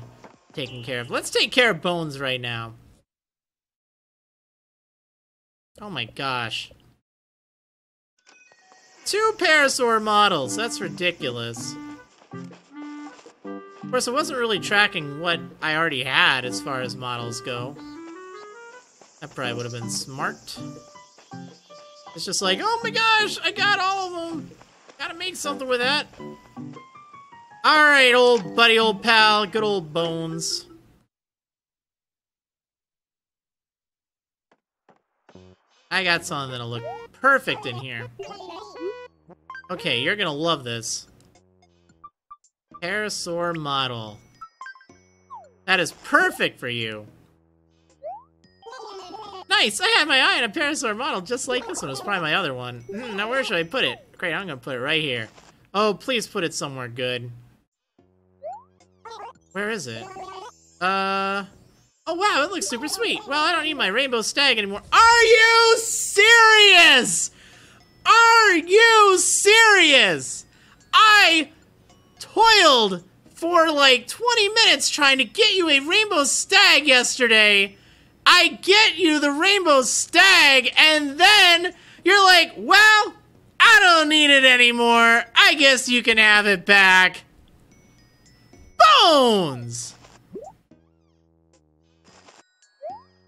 taken care of? Let's take care of Bones right now. Oh my gosh. Two Parasaur models! That's ridiculous. Of course, I wasn't really tracking what I already had as far as models go. That probably would have been smart. It's just like, oh my gosh, I got all of them! Gotta make something with that. Alright, old buddy, old pal, good old Bones. I got something that'll look perfect in here. Okay, you're gonna love this. Parasaur model. That is perfect for you. Nice! I had my eye on a Parasaur model just like this one. It was probably my other one. Mm, now where should I put it? Great, I'm gonna put it right here. Oh, please put it somewhere good. Where is it? Uh... Oh wow, it looks super sweet. Well, I don't need my rainbow stag anymore. Are you serious? Are you serious? I toiled for like 20 minutes trying to get you a rainbow stag yesterday. I get you the rainbow stag, and then you're like, well, I don't need it anymore. I guess you can have it back. Bones!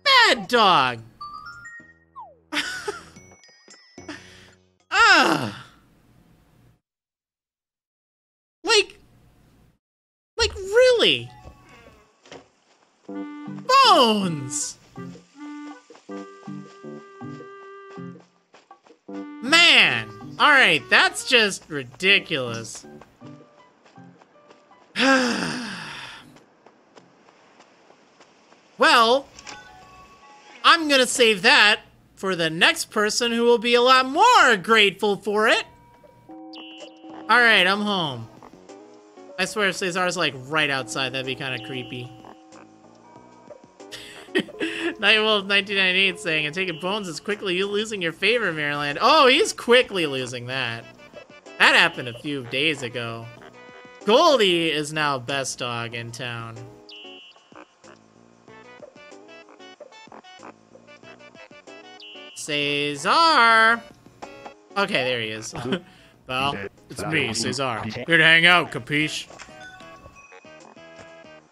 Bad dog. (laughs) ah. Like, like really? Bones. Man. All right, that's just ridiculous. (sighs) well, I'm gonna save that for the next person who will be a lot more grateful for it. All right, I'm home. I swear if Cesar's like right outside, that'd be kind of creepy. (laughs) Nightwolf 1998 saying, and taking bones is quickly losing your favor, Marriland. Oh, he's quickly losing that. That happened a few days ago. Goldie is now best dog in town. Cesar! Okay, there he is. (laughs) well, it's me, Cesar. Here to hang out, capiche?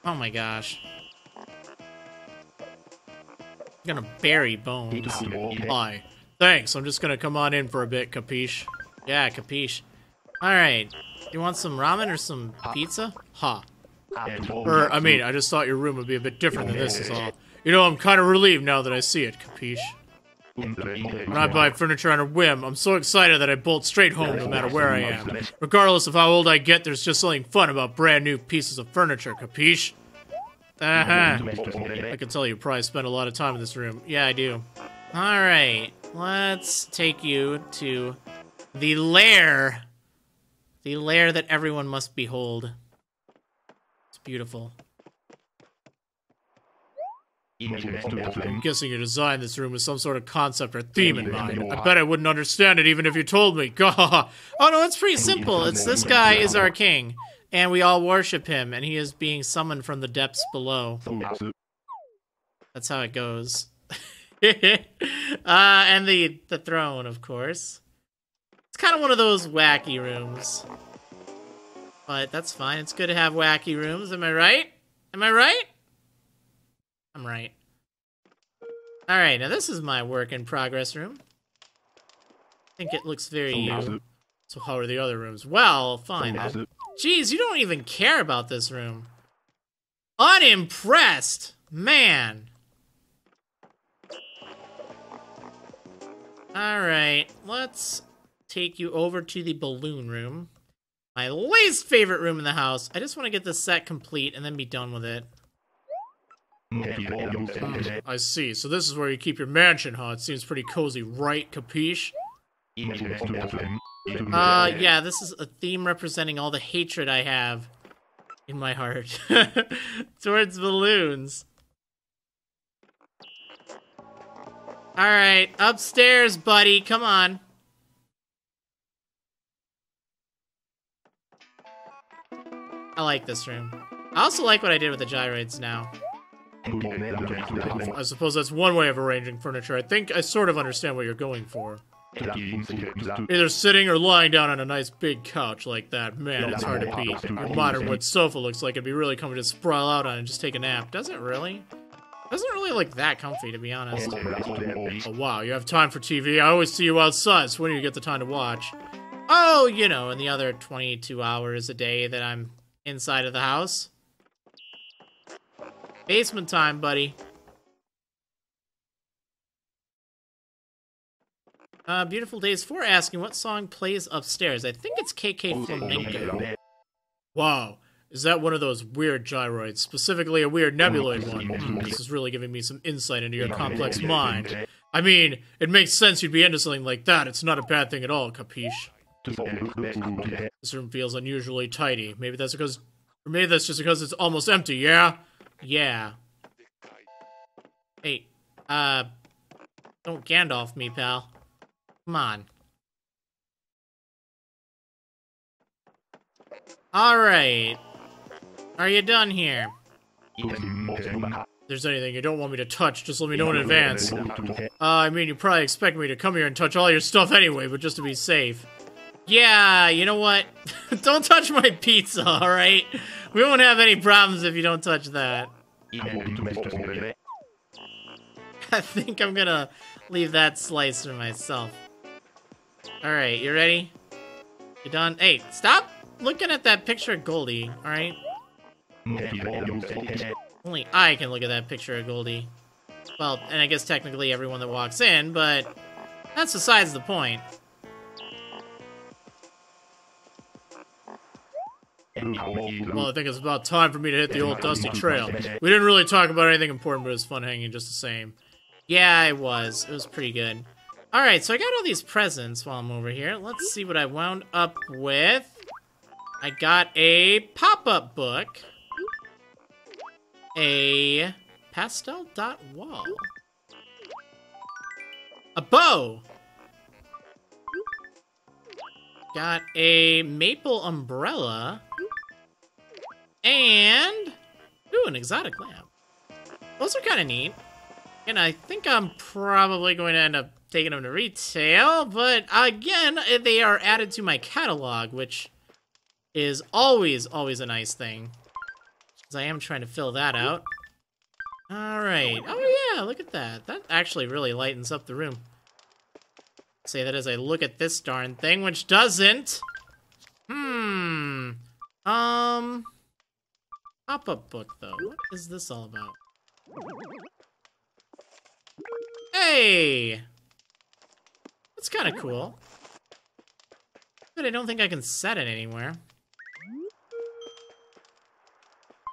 Oh my gosh. Gonna bury Bones. Hi. Thanks, I'm just gonna come on in for a bit, capiche? Yeah, capiche. Alright. You want some ramen or some pizza? Ha. Or, I mean, I just thought your room would be a bit different than this is all. You know, I'm kind of relieved now that I see it, capiche? When I buy furniture on a whim, I'm so excited that I bolt straight home no matter where I am. Regardless of how old I get, there's just something fun about brand new pieces of furniture, capiche? Uh-huh. I can tell you probably spend a lot of time in this room. Yeah, I do. Alright, let's take you to the lair. The lair that everyone must behold. It's beautiful. I'm guessing you designed this room with some sort of concept or theme in mind. I bet I wouldn't understand it even if you told me. (laughs) oh no, it's pretty simple. It's this guy is our king, and we all worship him, and he is being summoned from the depths below. That's how it goes. (laughs) uh, and the the throne, of course. It's kind of one of those wacky rooms. But that's fine. It's good to have wacky rooms. Am I right? Am I right? I'm right. Alright, now this is my work in progress room. I think it looks very. So how are the other rooms? Well, fine. Jeez, you don't even care about this room. Unimpressed! Man. Alright, let's take you over to the balloon room. My least favorite room in the house. I just want to get this set complete and then be done with it. I see. So this is where you keep your mansion, huh? It seems pretty cozy, right, capiche? Uh, yeah, this is a theme representing all the hatred I have in my heart (laughs) towards balloons. Alright, upstairs, buddy. Come on. I like this room. I also like what I did with the gyroids now. I suppose that's one way of arranging furniture. I think I sort of understand what you're going for. Either sitting or lying down on a nice big couch like that. Man, it's hard to beat. Your modern wood sofa looks like it'd be really comfy to sprawl out on and just take a nap. Does it really? Doesn't really look that comfy, to be honest. Oh, wow, you have time for TV? I always see you outside, so when do you get the time to watch? Oh, you know, in the other 22 hours a day that I'm inside of the house. Basement time, buddy. Uh, Beautiful Days 4 asking what song plays upstairs. I think it's KK Flamenco. Wow. Is that one of those weird gyroids? Specifically a weird nebuloid one? Hmm, this is really giving me some insight into your complex mind. I mean, it makes sense you'd be into something like that. It's not a bad thing at all, capiche? This room feels unusually tidy. Maybe that's because... Or maybe that's just because it's almost empty, yeah? Yeah. Hey, uh, don't Gandalf me, pal. Come on. Alright. Are you done here? If there's anything you don't want me to touch, just let me know in advance. Uh, I mean, you probably expect me to come here and touch all your stuff anyway, but just to be safe. Yeah, you know what? (laughs) don't touch my pizza, alright? We won't have any problems if you don't touch that. (laughs) I think I'm gonna leave that slice for myself. Alright, you ready? You done? Hey, stop looking at that picture of Goldie, alright? Only I can look at that picture of Goldie. Well, and I guess technically everyone that walks in, but that's besides the point. Well, I think it's about time for me to hit the old dusty trail. We didn't really talk about anything important, but it was fun hanging just the same. Yeah, it was. It was pretty good. Alright, so I got all these presents while I'm over here. Let's see what I wound up with. I got a pop-up book. A pastel dot wall. A bow! Got a maple umbrella. And... Ooh, an exotic lamp. Those are kind of neat. And I think I'm probably going to end up taking them to retail, but again, they are added to my catalog, which is always, always a nice thing. Because I am trying to fill that out. Alright. Oh yeah, look at that. That actually really lightens up the room. Say that as I look at this darn thing, which doesn't. Hmm. Um. Pop-up book, though. What is this all about? Hey! That's kind of cool. But I don't think I can set it anywhere.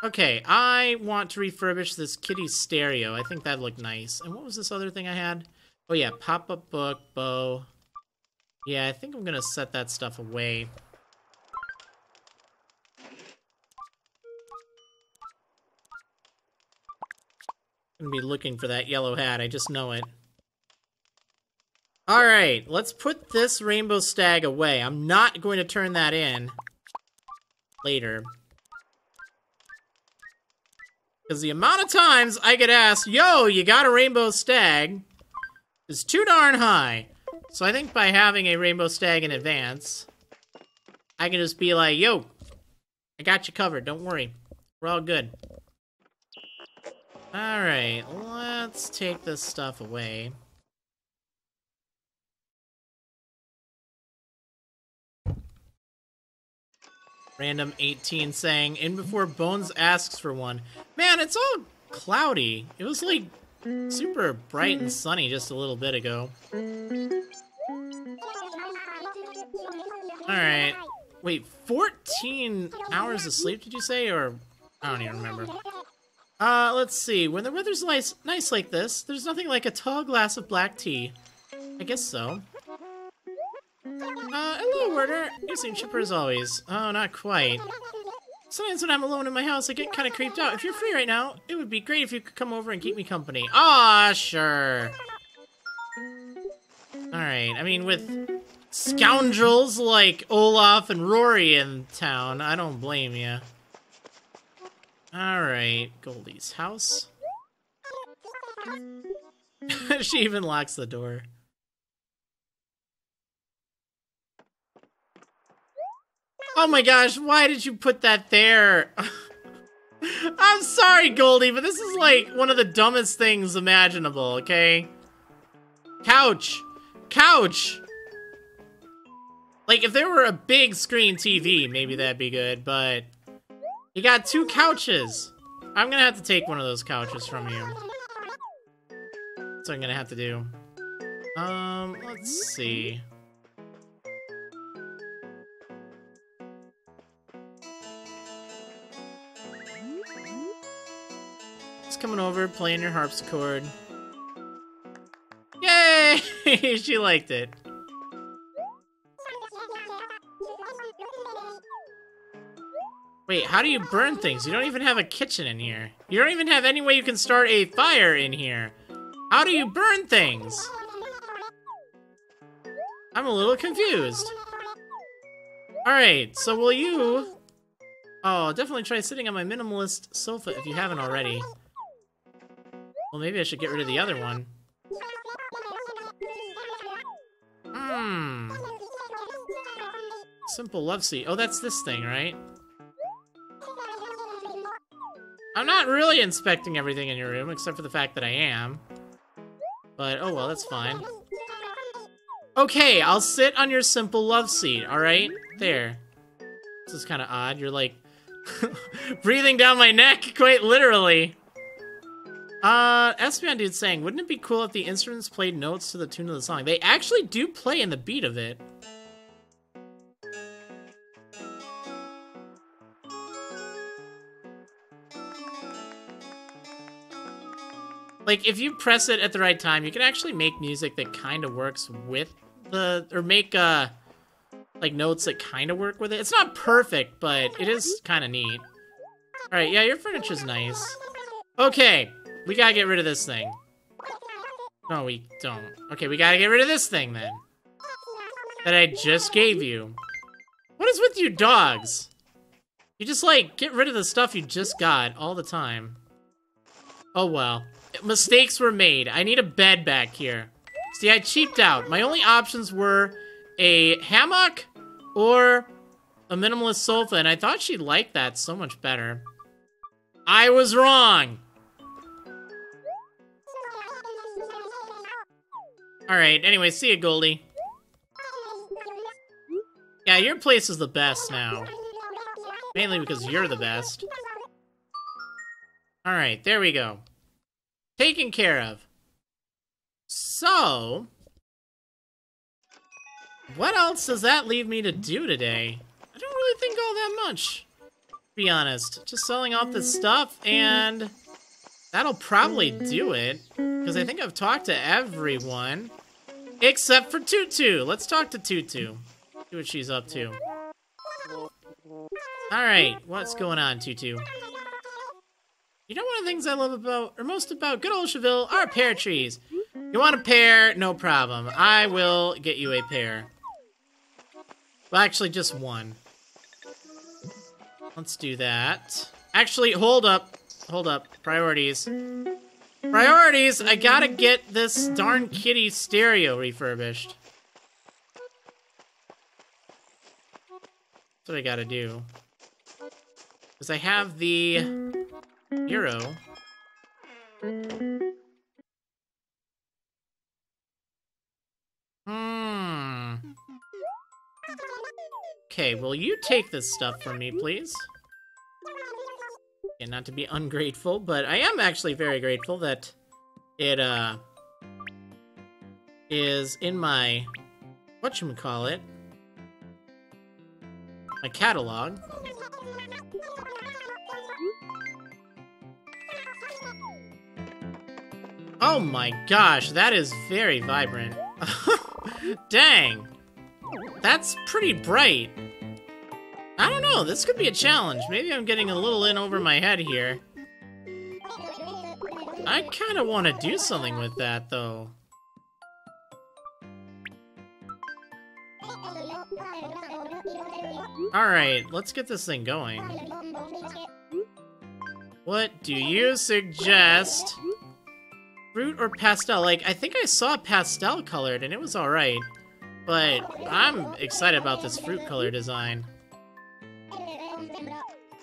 Okay, I want to refurbish this kitty stereo. I think that'd look nice. And what was this other thing I had? Oh yeah, pop-up book, bow. Yeah, I think I'm gonna set that stuff away. I'm gonna be looking for that yellow hat, I just know it. Alright, let's put this rainbow stag away. I'm not going to turn that in later. Because the amount of times I get asked, yo, you got a rainbow stag, is too darn high. So I think by having a rainbow stag in advance, I can just be like, yo, I got you covered, don't worry. We're all good. Alright, let's take this stuff away. Random 18 saying, in before Bones asks for one. Man, it's all cloudy. It was like super bright and sunny just a little bit ago. Alright. Wait, 14 hours of sleep, did you say? Or, I don't even remember. Uh, let's see. When the weather's nice, nice like this, there's nothing like a tall glass of black tea. I guess so. Uh, hello, Warder. You seem chipper as always. Oh, not quite. Sometimes when I'm alone in my house, I get kind of creeped out. If you're free right now, it would be great if you could come over and keep me company. Ah, sure. Alright, I mean, with scoundrels like Olaf and Rory in town, I don't blame you. Alright, Goldie's house. (laughs) she even locks the door. Oh my gosh, why did you put that there? (laughs) I'm sorry, Goldie, but this is like one of the dumbest things imaginable, okay? Couch! Couch! Like, if there were a big screen TV, maybe that'd be good, but... You got two couches! I'm gonna have to take one of those couches from you. That's what I'm gonna have to do. Um, let's see. Coming over, playing your harpsichord. Yay! (laughs) she liked it. Wait, how do you burn things? You don't even have a kitchen in here. You don't even have any way you can start a fire in here. How do you burn things? I'm a little confused. Alright, so will you... Oh, definitely try sitting on my minimalist sofa if you haven't already. Well, maybe I should get rid of the other one. Hmm. Simple love seat. Oh, that's this thing, right? I'm not really inspecting everything in your room, except for the fact that I am. But, oh well, that's fine. Okay, I'll sit on your simple love seat, alright? There. This is kind of odd. You're like (laughs) breathing down my neck, quite literally. Uh, Espion Dude's saying, wouldn't it be cool if the instruments played notes to the tune of the song? They actually do play in the beat of it. Like, if you press it at the right time, you can actually make music that kind of works with the, or make, uh, like, notes that kind of work with it. It's not perfect, but it is kind of neat. Alright, yeah, your furniture's nice. Okay, we gotta get rid of this thing. No, we don't. Okay, we gotta get rid of this thing then. That I just gave you. What is with you dogs? You just like get rid of the stuff you just got all the time. Oh well. Mistakes were made. I need a bed back here. See, I cheaped out. My only options were a hammock or a minimalist sofa, and I thought she'd like that so much better. I was wrong! Alright, anyway, see you, Goldie. Yeah, your place is the best now. Mainly because you're the best. Alright, there we go. Taken care of. So... What else does that leave me to do today? I don't really think all that much, to be honest. Just selling off this stuff, and that'll probably do it. Because I think I've talked to everyone, except for Tutu. Let's talk to Tutu. See what she's up to. Alright, what's going on, Tutu? You know one of the things I love about, or most about good old Tchville, are pear trees. You want a pear? No problem. I will get you a pear. Well, actually, just one. Let's do that. Actually, hold up. Hold up. Priorities. Priorities! I gotta get this darn kitty stereo refurbished. That's what I gotta do. Because I have the hero. Hmm. Okay, will you take this stuff from me, please? And not to be ungrateful, but I am actually very grateful that it, uh, is in my, whatchamacallit, my catalog. Oh my gosh, that is very vibrant. (laughs) Dang. That's pretty bright. I don't know, this could be a challenge. Maybe I'm getting a little in over my head here. I kind of want to do something with that, though. Alright, let's get this thing going. What do you suggest? Fruit or pastel? Like, I think I saw pastel colored and it was alright. But I'm excited about this fruit color design.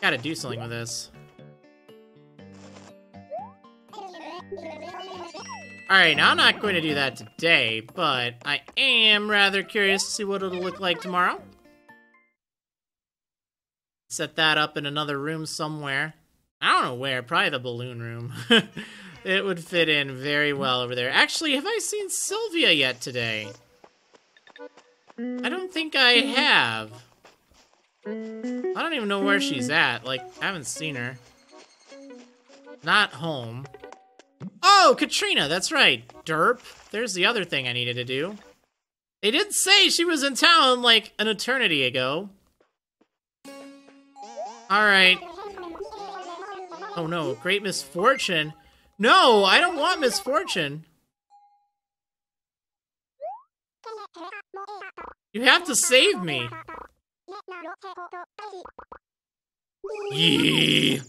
Gotta do something with this. Alright, now I'm not going to do that today, but I am rather curious to see what it'll look like tomorrow. Set that up in another room somewhere. I don't know where, probably the balloon room. (laughs) it would fit in very well over there. Actually, have I seen Sylvia yet today? I don't think I mm. have. I don't even know where she's at. Like, I haven't seen her. Not home. Oh, Katrina, that's right. Derp. There's the other thing I needed to do. They did say she was in town like an eternity ago. Alright. Oh no, great misfortune. No, I don't want misfortune. You have to save me. Yee.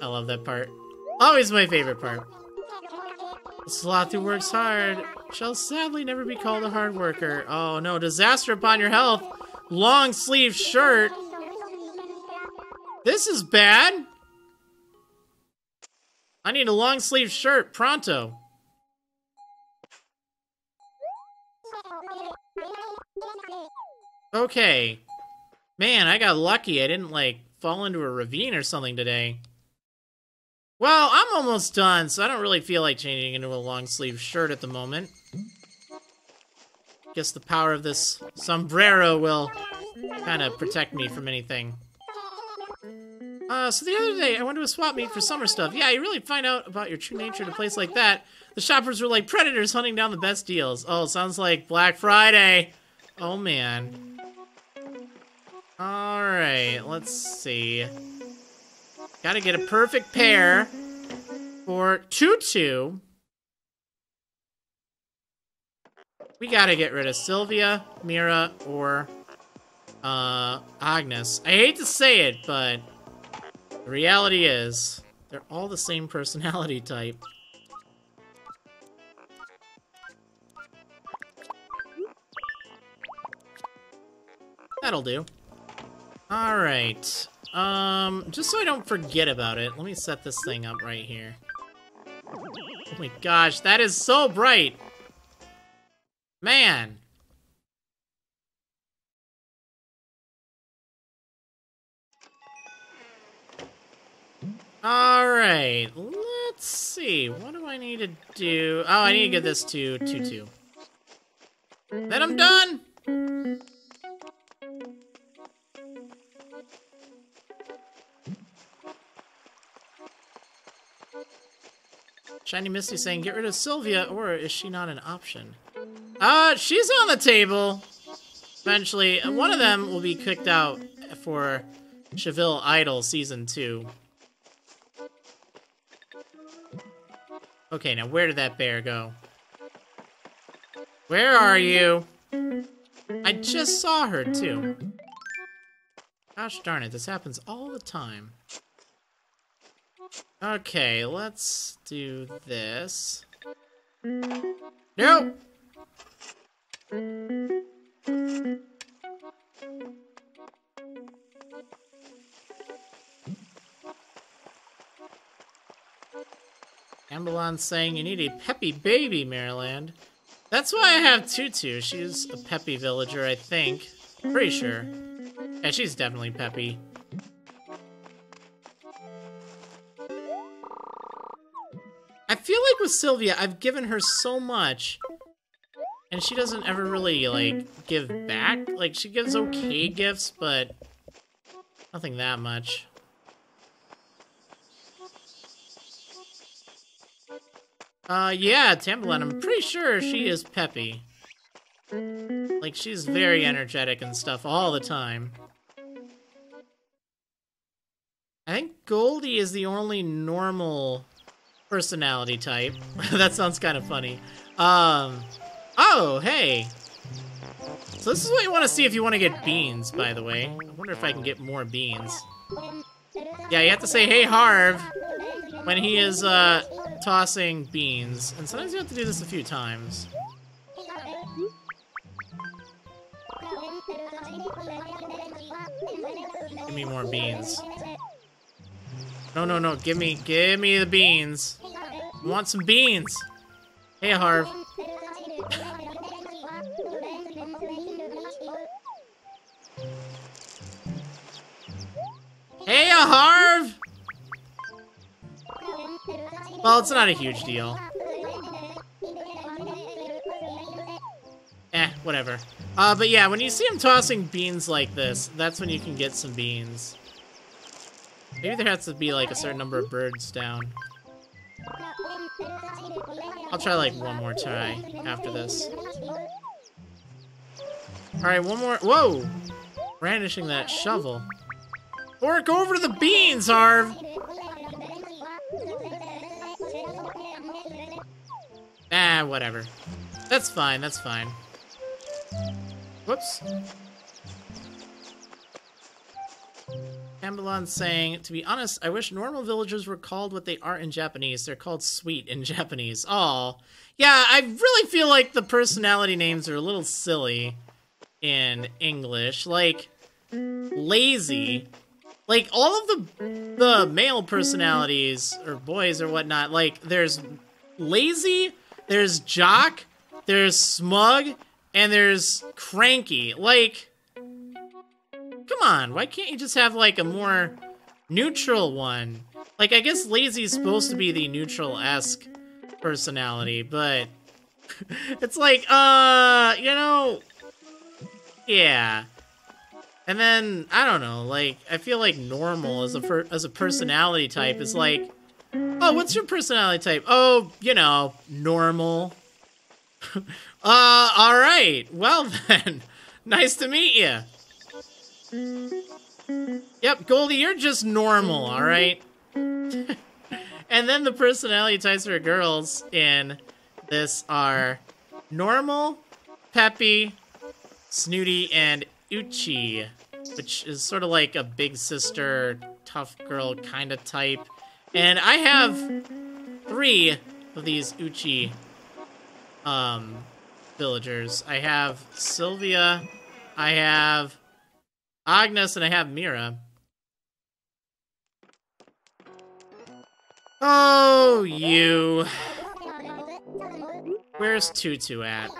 I love that part. Always my favorite part. Sloth who works hard shall sadly never be called a hard worker. Oh no, disaster upon your health. Long sleeve shirt. This is bad. I need a long sleeve shirt, pronto. Okay. Man, I got lucky. I didn't, like, fall into a ravine or something today. Well, I'm almost done, so I don't really feel like changing into a long sleeve shirt at the moment. Guess the power of this sombrero will kind of protect me from anything. Uh, so the other day, I went to a swap meet for summer stuff. Yeah, you really find out about your true nature in a place like that. The shoppers were like predators hunting down the best deals. Oh, sounds like Black Friday. Oh, man. Alright, let's see. Gotta get a perfect pear for Tutu. We gotta get rid of Sylvia, Mira, or uh, Agnes. I hate to say it, but the reality is they're all the same personality type. That'll do. Alright. Um, just so I don't forget about it, let me set this thing up right here. Oh my gosh, that is so bright! Man! Alright, let's see. What do I need to do? Oh, I need to get this to Tutu. Then I'm done! Shiny Misty saying, get rid of Sylvia, or is she not an option? Uh, she's on the table. Eventually, one of them will be kicked out for Tchville Idol Season 2. Okay, now where did that bear go? Where are you? I just saw her, too. Gosh darn it, this happens all the time. Okay, let's do this. Nope! Ambulance saying you need a peppy baby, Marriland. That's why I have Tutu. She's a peppy villager, I think. Pretty sure. Yeah, she's definitely peppy. With Sylvia, I've given her so much, and she doesn't ever really, like, give back. Like, she gives okay gifts, but nothing that much. Uh, yeah, Tambalin, I'm pretty sure she is peppy. Like, she's very energetic and stuff all the time. I think Goldie is the only normal personality type. (laughs) that sounds kind of funny. Um, oh, hey. So this is what you want to see if you want to get beans, by the way. I wonder if I can get more beans. Yeah, you have to say, hey, Harv, when he is, uh, tossing beans. And sometimes you have to do this a few times. Give me more beans. No, no, no. Give me, give me the beans. Want some beans. Hey, Harv. Hey, Harv! Well, it's not a huge deal. Eh, whatever. Uh, but yeah, when you see him tossing beans like this, that's when you can get some beans. Maybe there has to be like a certain number of birds down. I'll try like one more try after this. Alright, one more. Whoa! Brandishing that shovel. Or go over to the beans, Arv! Ah, whatever. That's fine, that's fine. Whoops. Ambulance saying, to be honest, I wish normal villagers were called what they are in Japanese. They're called sweet in (laughs) Japanese. Oh, yeah, I really feel like the personality names are a little silly in English. Like, lazy. Like, all of the, the male personalities, or boys or whatnot, like, there's lazy, there's jock, there's smug, and there's cranky. Like, come on, why can't you just have like a more neutral one? Like, I guess Lazy's supposed to be the neutral-esque personality, but (laughs) it's like, uh, you know, yeah. And then I don't know, like I feel like normal as a as a personality type is like, oh, what's your personality type? Oh, you know, normal. (laughs) uh, all right. Well (laughs) then, nice to meet you. Yep, Goldie, you're just normal, all right. (laughs) and then the personality types for girls in this are normal, Peppy, Snooty, and Uchi, which is sort of like a big sister, tough girl kind of type. And I have three of these Uchi um, villagers. I have Sylvia, I have Agnes, and I have Mira. Oh, you. Where's Tutu at?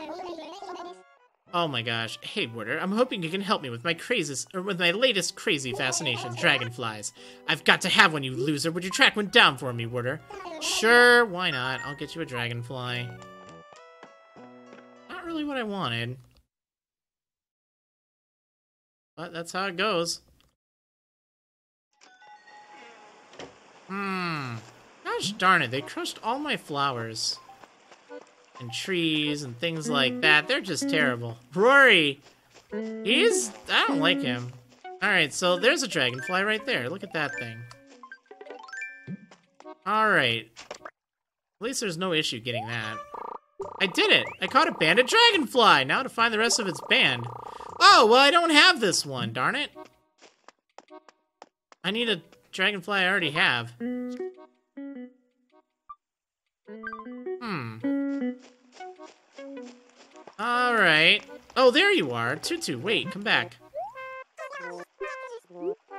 Oh my gosh. Hey, Warder, I'm hoping you can help me with my craziest, or with my latest crazy fascination, dragonflies. I've got to have one, you loser. Would you track one down for me, Warder? Sure, why not? I'll get you a dragonfly. Not really what I wanted. But that's how it goes. Hmm. Gosh darn it, they crushed all my flowers and trees and things like that. They're just terrible. Rory, he's... I don't like him. Alright, so there's a dragonfly right there. Look at that thing. Alright. At least there's no issue getting that. I did it! I caught a banded dragonfly! Now to find the rest of its band. Oh, well I don't have this one, darn it. I need a dragonfly I already have. Hmm. Alright. Oh, there you are. Tutu, wait, come back.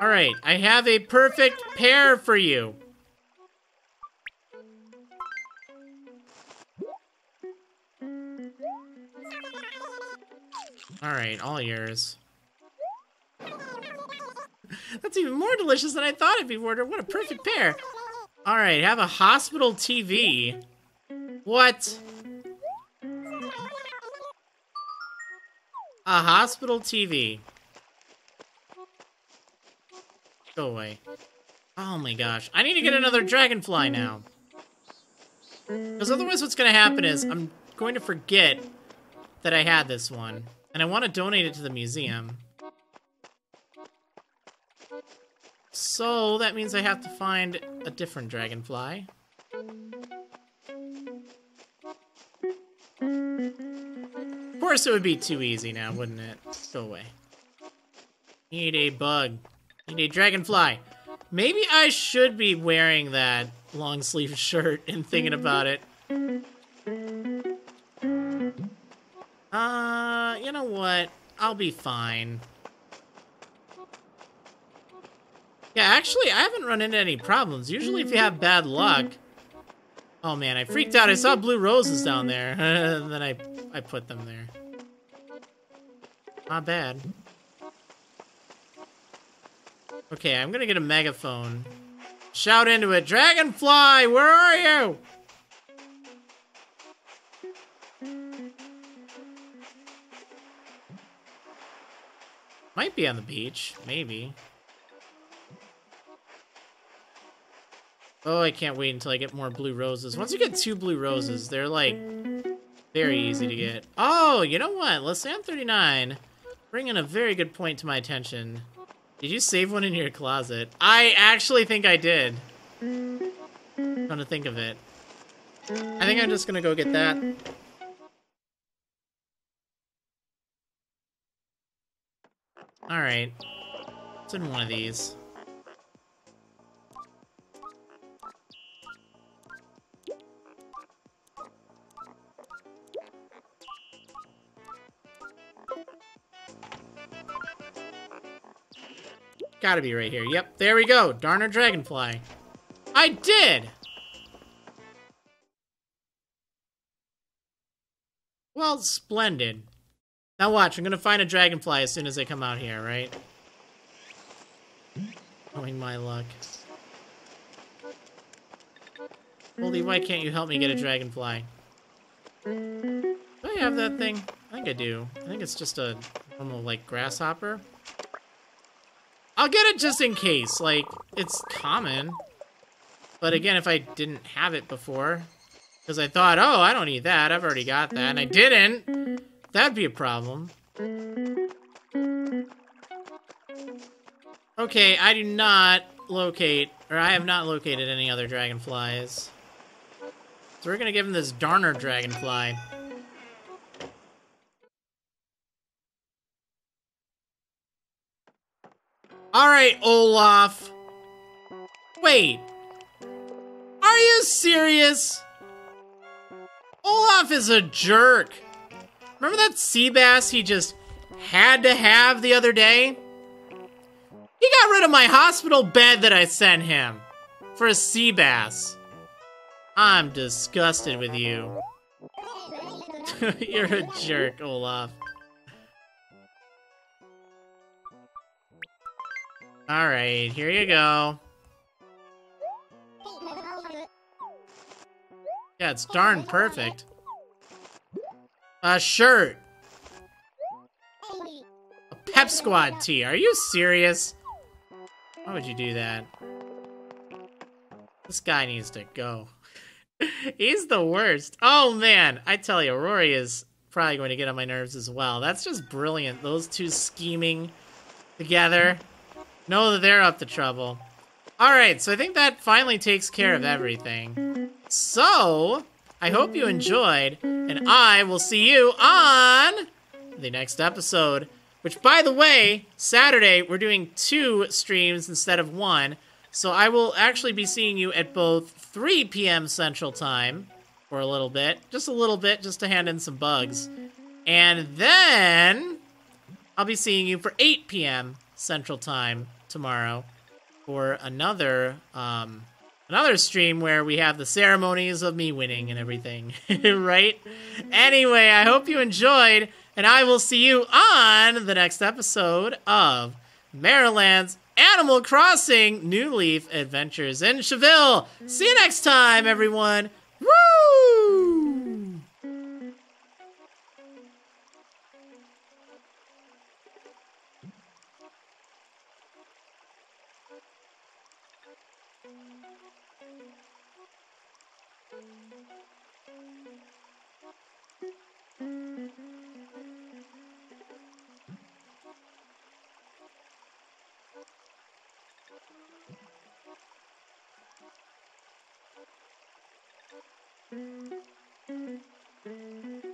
Alright, I have a perfect pear for you. Alright, all yours. (laughs) That's even more delicious than I thought it'd be, Warder. What a perfect pear. Alright, have a hospital TV. What? A hospital TV. Go away. Oh my gosh. I need to get another dragonfly now. Because otherwise what's going to happen is I'm going to forget that I had this one. And I want to donate it to the museum. So that means I have to find a different dragonfly. Of course it would be too easy now, wouldn't it? Go away. Need a bug. Need a dragonfly. Maybe I should be wearing that long sleeve (laughs) shirt and thinking about it. I'll be fine. Yeah, actually, I haven't run into any problems. Usually if you have bad luck... Oh man, I freaked out. I saw blue roses down there. and (laughs) then I, I put them there. Not bad. Okay, I'm gonna get a megaphone. Shout into it. Dragonfly, where are you? Might be on the beach, maybe. Oh, I can't wait until I get more blue roses. Once you get two blue roses, they're like very easy to get. Oh, you know what? Let's say I'm 39 bringing a very good point to my attention. Did you save one in your closet? I actually think I did. Trying to think of it. I think I'm just gonna go get that. Alright. It's in one of these. Gotta be right here. Yep, there we go. Darner Dragonfly. I did! Well, splendid. Now watch, I'm gonna find a dragonfly as soon as they come out here, right? Knowing my luck. Holy, why can't you help me get a dragonfly? Do I have that thing? I think I do. I think it's just a normal, like, grasshopper. I'll get it just in case. Like, it's common. But again, if I didn't have it before, because I thought, oh, I don't need that. I've already got that. And I didn't. That'd be a problem. Okay, I do not locate, or I have not located any other dragonflies. So we're gonna give him this darner dragonfly. Alright, Olaf. Wait. Are you serious? Olaf is a jerk. Remember that sea bass he just had to have the other day? He got rid of my hospital bed that I sent him for a sea bass. I'm disgusted with you. (laughs) You're a jerk, Olaf. Alright, here you go. Yeah, it's darn perfect. A shirt. A Pep Squad tee. Are you serious? Why would you do that? This guy needs to go. (laughs) He's the worst. Oh man, I tell you, Rory is probably going to get on my nerves as well. That's just brilliant. Those two scheming together. Know that they're up to trouble. Alright, so I think that finally takes care of everything. So, I hope you enjoyed, and I will see you on the next episode. Which, by the way, Saturday, we're doing two streams instead of one. So I will actually be seeing you at both 3 p.m. Central Time for a little bit. Just a little bit, just to hand in some bugs. And then I'll be seeing you for 8 p.m. Central Time tomorrow for another um, another stream where we have the ceremonies of me winning and everything, (laughs) right? Anyway, I hope you enjoyed, and I will see you on the next episode of Marriland's Animal Crossing New Leaf Adventures in Tchville. See you next time, everyone. Woo! Thank you.